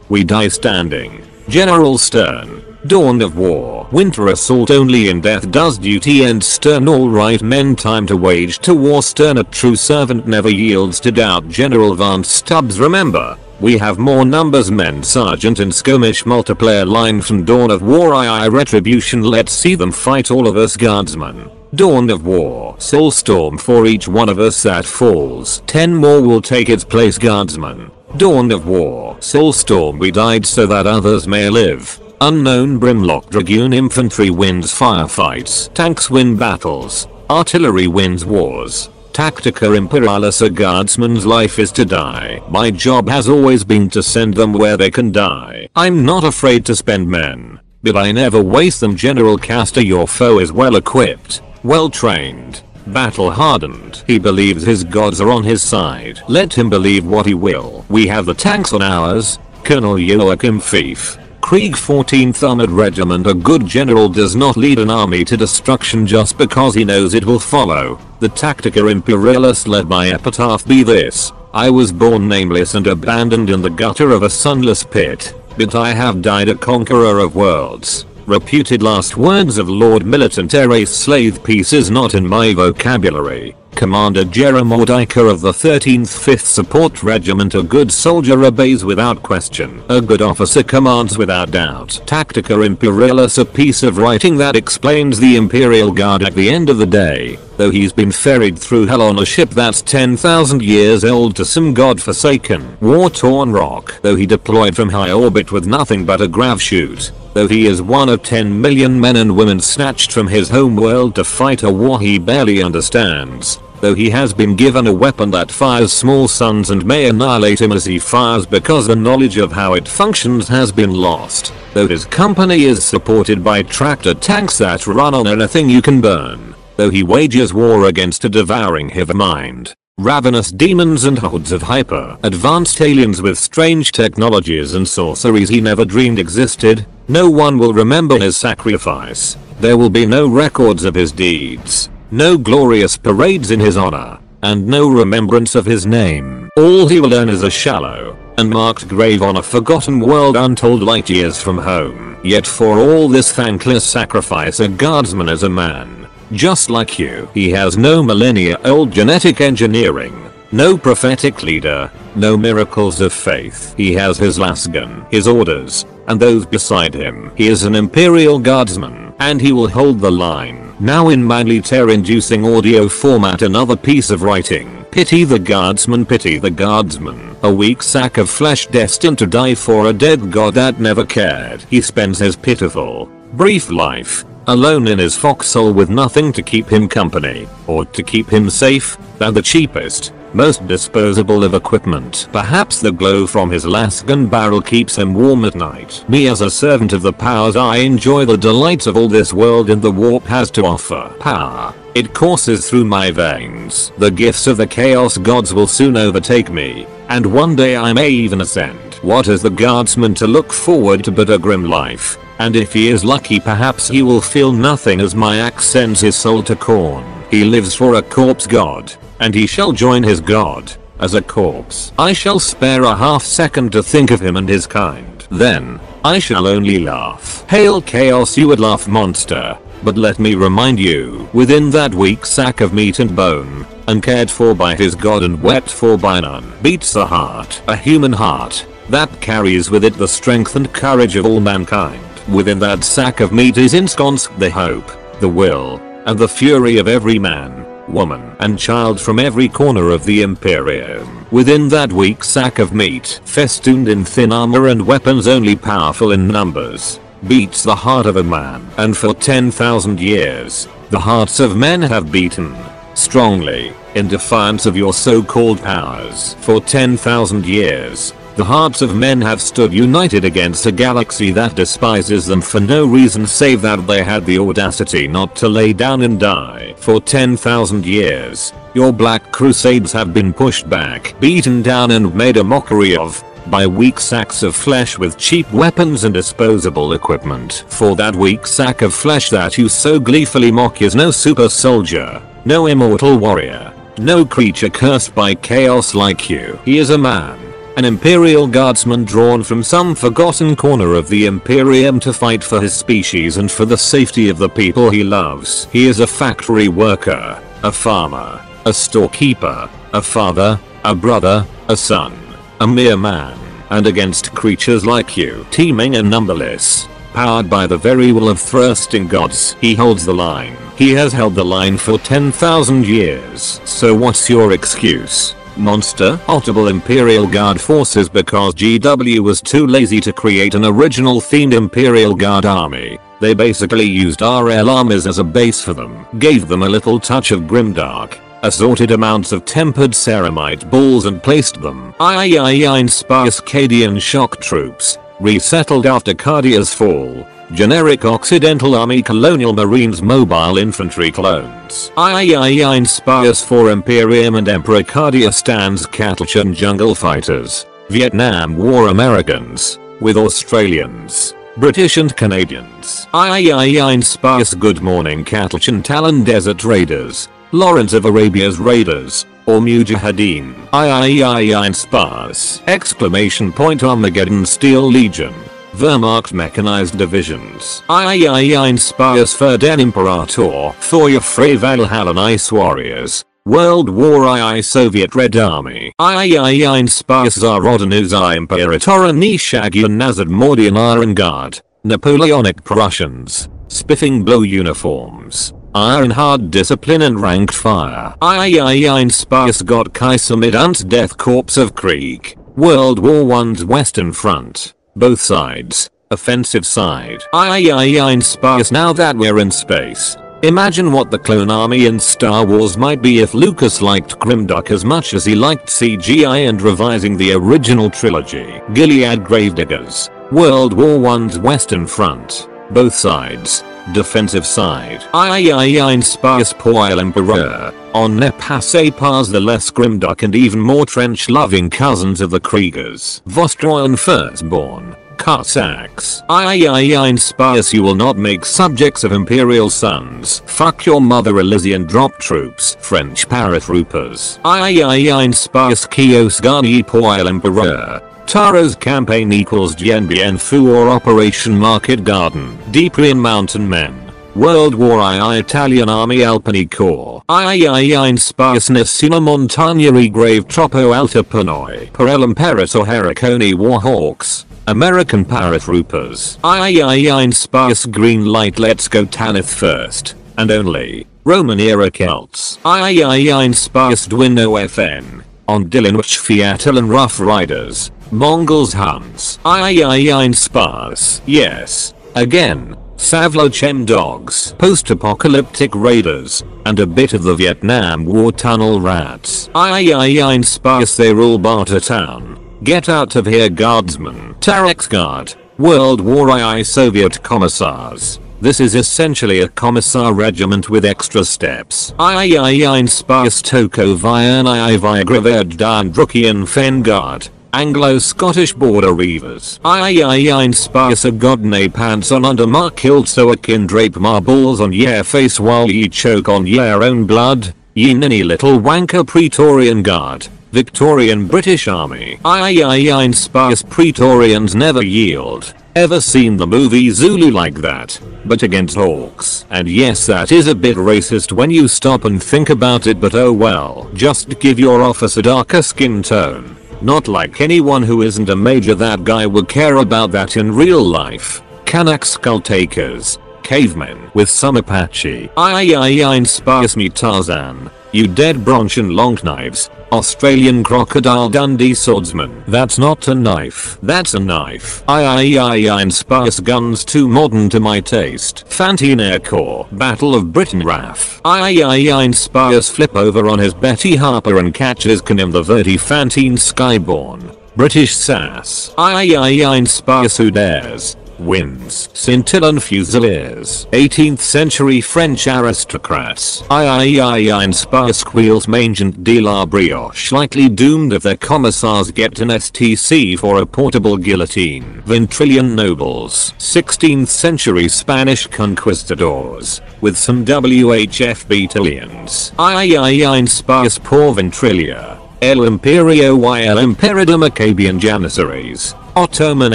We die standing. General Stern. Dawn of War. Winter assault only in death does duty and Stern alright men time to wage to war Stern a true servant never yields to doubt General Vance Stubbs remember we have more numbers men sergeant and skirmish multiplayer line from Dawn of War II retribution let's see them fight all of us guardsmen. Dawn of War Soulstorm for each one of us that falls 10 more will take its place guardsmen. Dawn of War Soulstorm we died so that others may live. Unknown Brimlock Dragoon Infantry wins firefights. Tanks win battles. Artillery wins wars. Tactica Imperialis a guardsman's life is to die. My job has always been to send them where they can die. I'm not afraid to spend men. But I never waste them General Castor your foe is well equipped, well trained, battle hardened. He believes his gods are on his side. Let him believe what he will. We have the tanks on ours. Colonel Joachim Fief. Krieg 14th Armored Regiment A good general does not lead an army to destruction just because he knows it will follow. The Tactica Imperialis led by Epitaph be this. I was born nameless and abandoned in the gutter of a sunless pit, but I have died a conqueror of worlds. Reputed last words of Lord Militant Ares Slave peace is not in my vocabulary. Commander Jeremordica of the 13th 5th Support Regiment A good soldier obeys without question. A good officer commands without doubt. Tactica Imperialis a piece of writing that explains the Imperial Guard at the end of the day. Though he's been ferried through hell on a ship that's 10,000 years old to some god-forsaken, war-torn rock. Though he deployed from high orbit with nothing but a grav chute Though he is one of 10 million men and women snatched from his home world to fight a war he barely understands, though he has been given a weapon that fires small suns and may annihilate him as he fires because the knowledge of how it functions has been lost, though his company is supported by tractor tanks that run on anything you can burn, though he wages war against a devouring hive mind, ravenous demons and hordes of hyper advanced aliens with strange technologies and sorceries he never dreamed existed, no one will remember his sacrifice. There will be no records of his deeds, no glorious parades in his honor, and no remembrance of his name. All he will earn is a shallow and marked grave on a forgotten world untold light years from home. Yet for all this thankless sacrifice a guardsman is a man. Just like you, he has no millennia old genetic engineering, no prophetic leader, no miracles of faith. He has his lasgun, his orders, and those beside him. He is an imperial guardsman, and he will hold the line. Now in manly tear inducing audio format another piece of writing. Pity the guardsman pity the guardsman. A weak sack of flesh destined to die for a dead god that never cared. He spends his pitiful, brief life, alone in his foxhole with nothing to keep him company, or to keep him safe, than the cheapest, most disposable of equipment. Perhaps the glow from his lasgun barrel keeps him warm at night. Me as a servant of the powers I enjoy the delights of all this world and the warp has to offer. Power. It courses through my veins. The gifts of the chaos gods will soon overtake me, and one day I may even ascend. What is the guardsman to look forward to but a grim life? And if he is lucky perhaps he will feel nothing as my axe sends his soul to Khorne. He lives for a corpse god, and he shall join his god, as a corpse. I shall spare a half second to think of him and his kind. Then, I shall only laugh. Hail chaos you would laugh monster. But let me remind you, within that weak sack of meat and bone, uncared for by his god and wept for by none, beats a heart, a human heart, that carries with it the strength and courage of all mankind. Within that sack of meat is ensconced the hope, the will, and the fury of every man, woman, and child from every corner of the Imperium. Within that weak sack of meat, festooned in thin armor and weapons only powerful in numbers, beats the heart of a man. And for 10,000 years, the hearts of men have beaten, strongly, in defiance of your so-called powers. For 10,000 years, the hearts of men have stood united against a galaxy that despises them for no reason save that they had the audacity not to lay down and die. For 10,000 years, your black crusades have been pushed back, beaten down and made a mockery of by weak sacks of flesh with cheap weapons and disposable equipment. For that weak sack of flesh that you so gleefully mock is no super soldier, no immortal warrior, no creature cursed by chaos like you. He is a man an imperial guardsman drawn from some forgotten corner of the Imperium to fight for his species and for the safety of the people he loves. He is a factory worker, a farmer, a storekeeper, a father, a brother, a son, a mere man, and against creatures like you, teeming and numberless, powered by the very will of thirsting gods. He holds the line. He has held the line for 10,000 years. So what's your excuse? Monster Ultimate Imperial Guard forces because GW was too lazy to create an original themed Imperial Guard army. They basically used RL armies as a base for them, gave them a little touch of grimdark, assorted amounts of tempered ceramite balls and placed them III inspire Cadian shock troops, resettled after Cadia's fall, generic Occidental Army Colonial Marines Mobile Infantry clones. III inspires for Imperium and Emperor Cadia stands Catachan Jungle Fighters, Vietnam War Americans, with Australians, British and Canadians. III inspires Good Morning Catachan Tallarn Desert Raiders, Lawrence of Arabia's Raiders, or Mujahideen. III inspires! Exclamation point Armageddon Steel Legion. Wehrmacht Mechanized Divisions. III inspires für den Imperator. Feuer frei Valhalla Ice Warriors. World War II Soviet Red Army. III inspires Zarodinuzai Imperatora Nishagian Nazad Mordian Iron Guard. Napoleonic Prussians. Spiffing blow uniforms. Iron hard discipline and ranked fire. III inspires Gott Kaiser mit Death Corps of Krieg. World War I's Western Front. Both sides, Offensive side. I, I, I in space now that we're in space. Imagine what the clone army in Star Wars might be if Lucas liked Grimdark as much as he liked CGI and revising the original trilogy. Gilead Gravediggers. World War I's Western Front. Both sides. Defensive side. I I I inspires Poil Emperor. On ne passe pas the less grimdark and even more trench-loving cousins of the Kriegers. Vostroyan firstborn. Cossacks. I I I inspires you will not make subjects of imperial sons. Fuck your mother Elysian drop troops. French paratroopers. I I I inspires Kios Gani Poil Emperor. Taro's campaign equals Dien Bien Phu or Operation Market Garden. Deeprian Mountain Men. World War II Italian Army Alpini Corps. I I I inspires Nessina Montagneri Grave Troppo Alta Panoi. Per el Imperator Harakoni Warhawks. American paratroopers. I I I inspires Green Light Let's Go Tanith first. And only. Roman era Celts. I I I inspires Dwino FN. On Dylan Fiat and Rough Riders. Mongols Huns. I I I inspires. Yes. Again. Savlar Chem dogs, post-apocalyptic raiders, and a bit of the Vietnam War tunnel rats. I I inspires they rule Barter Town. Get out of here guardsmen. Tarex Guard. World War II Soviet commissars. This is essentially a commissar regiment with extra steps. I I inspires Toko Vian I Viagraverd Dan Drukian Fen Guard. Anglo-Scottish border reavers. I I I inspires a godne pants on under my kilt so I can drape balls on your face while ye choke on your own blood. Ye ninny little wanker Praetorian Guard. Victorian British Army. I I I inspires Praetorians never yield. Ever seen the movie Zulu like that? But against Hawks. And yes that is a bit racist when you stop and think about it but oh well. Just give your officer darker skin tone. Not like anyone who isn't a major that guy would care about that in real life. Kanak skull takers. Cavemen with some Apache. I I I inspires me Tarzan. You dead Brontian long knives. Australian crocodile Dundee swordsman. That's not a knife. That's a knife. I I I I inspires guns too modern to my taste. Fantine Air Corps. Battle of Britain RAF. I I I inspires flip over on his Betty Harper and catches Canim the Verti Fantine Skyborn. British sass. I I I inspires who dares wins. Scintillant Fusiliers. 18th century French aristocrats. III inspire squeals mangent de la brioche likely doomed if their commissars get an STC for a portable guillotine. Ventrillian nobles. 16th century Spanish conquistadors. With some WHF battalions. III inspires poor Ventrilia. El Imperio y el Imperador Maccabean Janissaries. Ottoman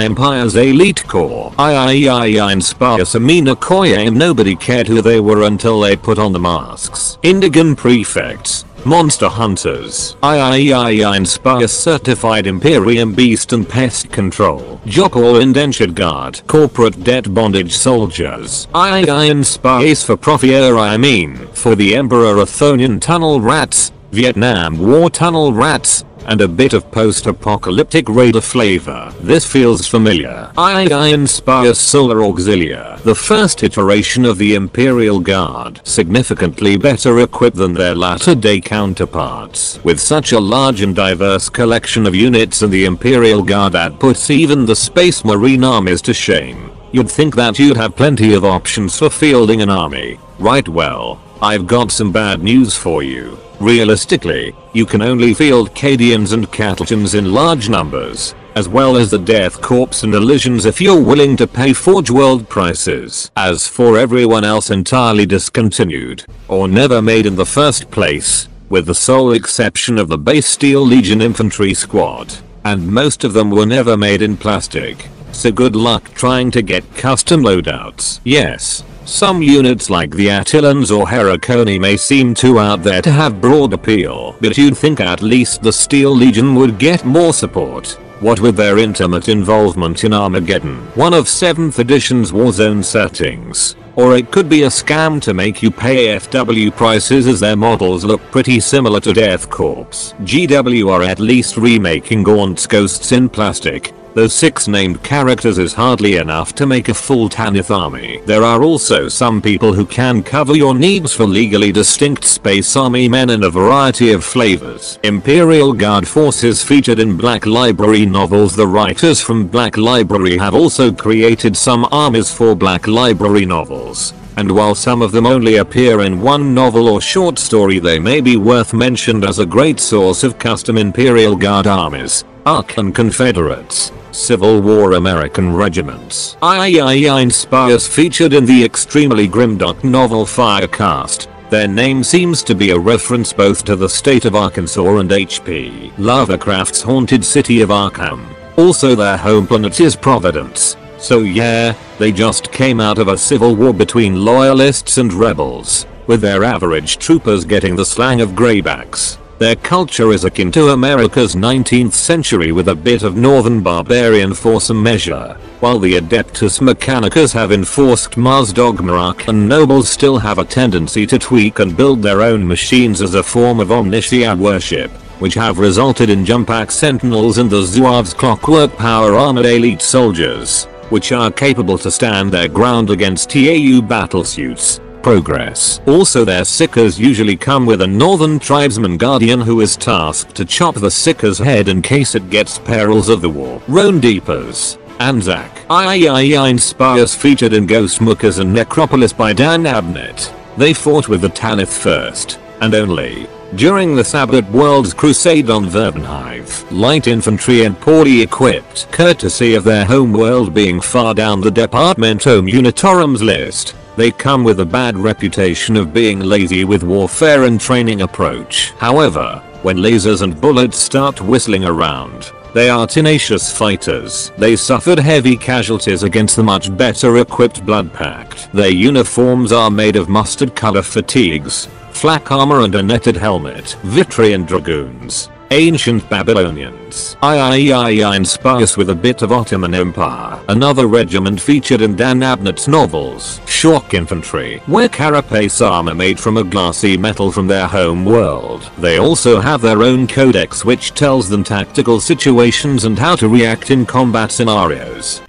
Empire's elite corps. III inspires Amina Koyim nobody cared who they were until they put on the masks. Indigan prefects. Monster Hunters. III inspires certified Imperium Beast and Pest Control. Jock Indentured Guard. Corporate Debt Bondage Soldiers. II inspires for Profier I mean for the Emperor Athonian Tunnel Rats. Vietnam War Tunnel Rats, and a bit of post-apocalyptic raider flavor. This feels familiar. I inspires Solar Auxilia, the first iteration of the Imperial Guard, significantly better equipped than their latter-day counterparts. With such a large and diverse collection of units and the Imperial Guard that puts even the Space Marine armies to shame. You'd think that you'd have plenty of options for fielding an army. Right well, I've got some bad news for you. Realistically, you can only field Cadians and Catachans in large numbers, as well as the Death Corps and Elysians if you're willing to pay Forge World prices. As for everyone else entirely discontinued, or never made in the first place, with the sole exception of the base Steel Legion Infantry Squad, and most of them were never made in plastic. So good luck trying to get custom loadouts. Yes, some units like the Attilans or Harakoni may seem too out there to have broad appeal, but you'd think at least the Steel Legion would get more support. What with their intimate involvement in Armageddon, one of 7th edition's Warzone settings. Or it could be a scam to make you pay FW prices as their models look pretty similar to Death Corps. GW are at least remaking Gaunt's Ghosts in plastic, Those 6 named characters is hardly enough to make a full Tanith army. There are also some people who can cover your needs for legally distinct space army men in a variety of flavors. Imperial Guard forces featured in Black Library novels The writers from Black Library have also created some armies for Black Library novels and while some of them only appear in one novel or short story they may be worth mentioned as a great source of custom Imperial Guard armies, Arkan Confederates, Civil War American regiments. III inspires featured in the extremely grimdark novel Firecast. Their name seems to be a reference both to the state of Arkansas and H.P. Lovecraft's haunted city of Arkham. Also their home planet is Providence. So yeah, they just came out of a civil war between loyalists and rebels, with their average troopers getting the slang of greybacks. Their culture is akin to America's 19th century with a bit of northern barbarian for some measure. While the Adeptus Mechanicus have enforced Mars dogma and nobles still have a tendency to tweak and build their own machines as a form of omniscient worship, which have resulted in Jumpak Sentinels and the Zouave's clockwork power armored elite soldiers, which are capable to stand their ground against TAU battlesuits progress. Also their Psykers usually come with a northern tribesman guardian who is tasked to chop the Psyker's head in case it gets perils of the war. Roane Deepers. Anzac. III inspires featured in Ghost Mookers and Necropolis by Dan Abnett. They fought with the Tanith first, and only, during the Sabbat World's crusade on Vervunhive. Light infantry and poorly equipped courtesy of their home world being far down the Departmento Munitorum's list. They come with a bad reputation of being lazy with warfare and training approach. However, when lasers and bullets start whistling around, they are tenacious fighters. They suffered heavy casualties against the much better equipped Blood Pact. Their uniforms are made of mustard color fatigues, flak armor and a netted helmet. Vitrian Dragoons. Ancient Babylonians. III inspires with a bit of Ottoman Empire. Another regiment featured in Dan Abnett's novels. Shock Infantry. Wear carapace armor made from a glassy metal from their home world. They also have their own codex which tells them tactical situations and how to react in combat scenarios.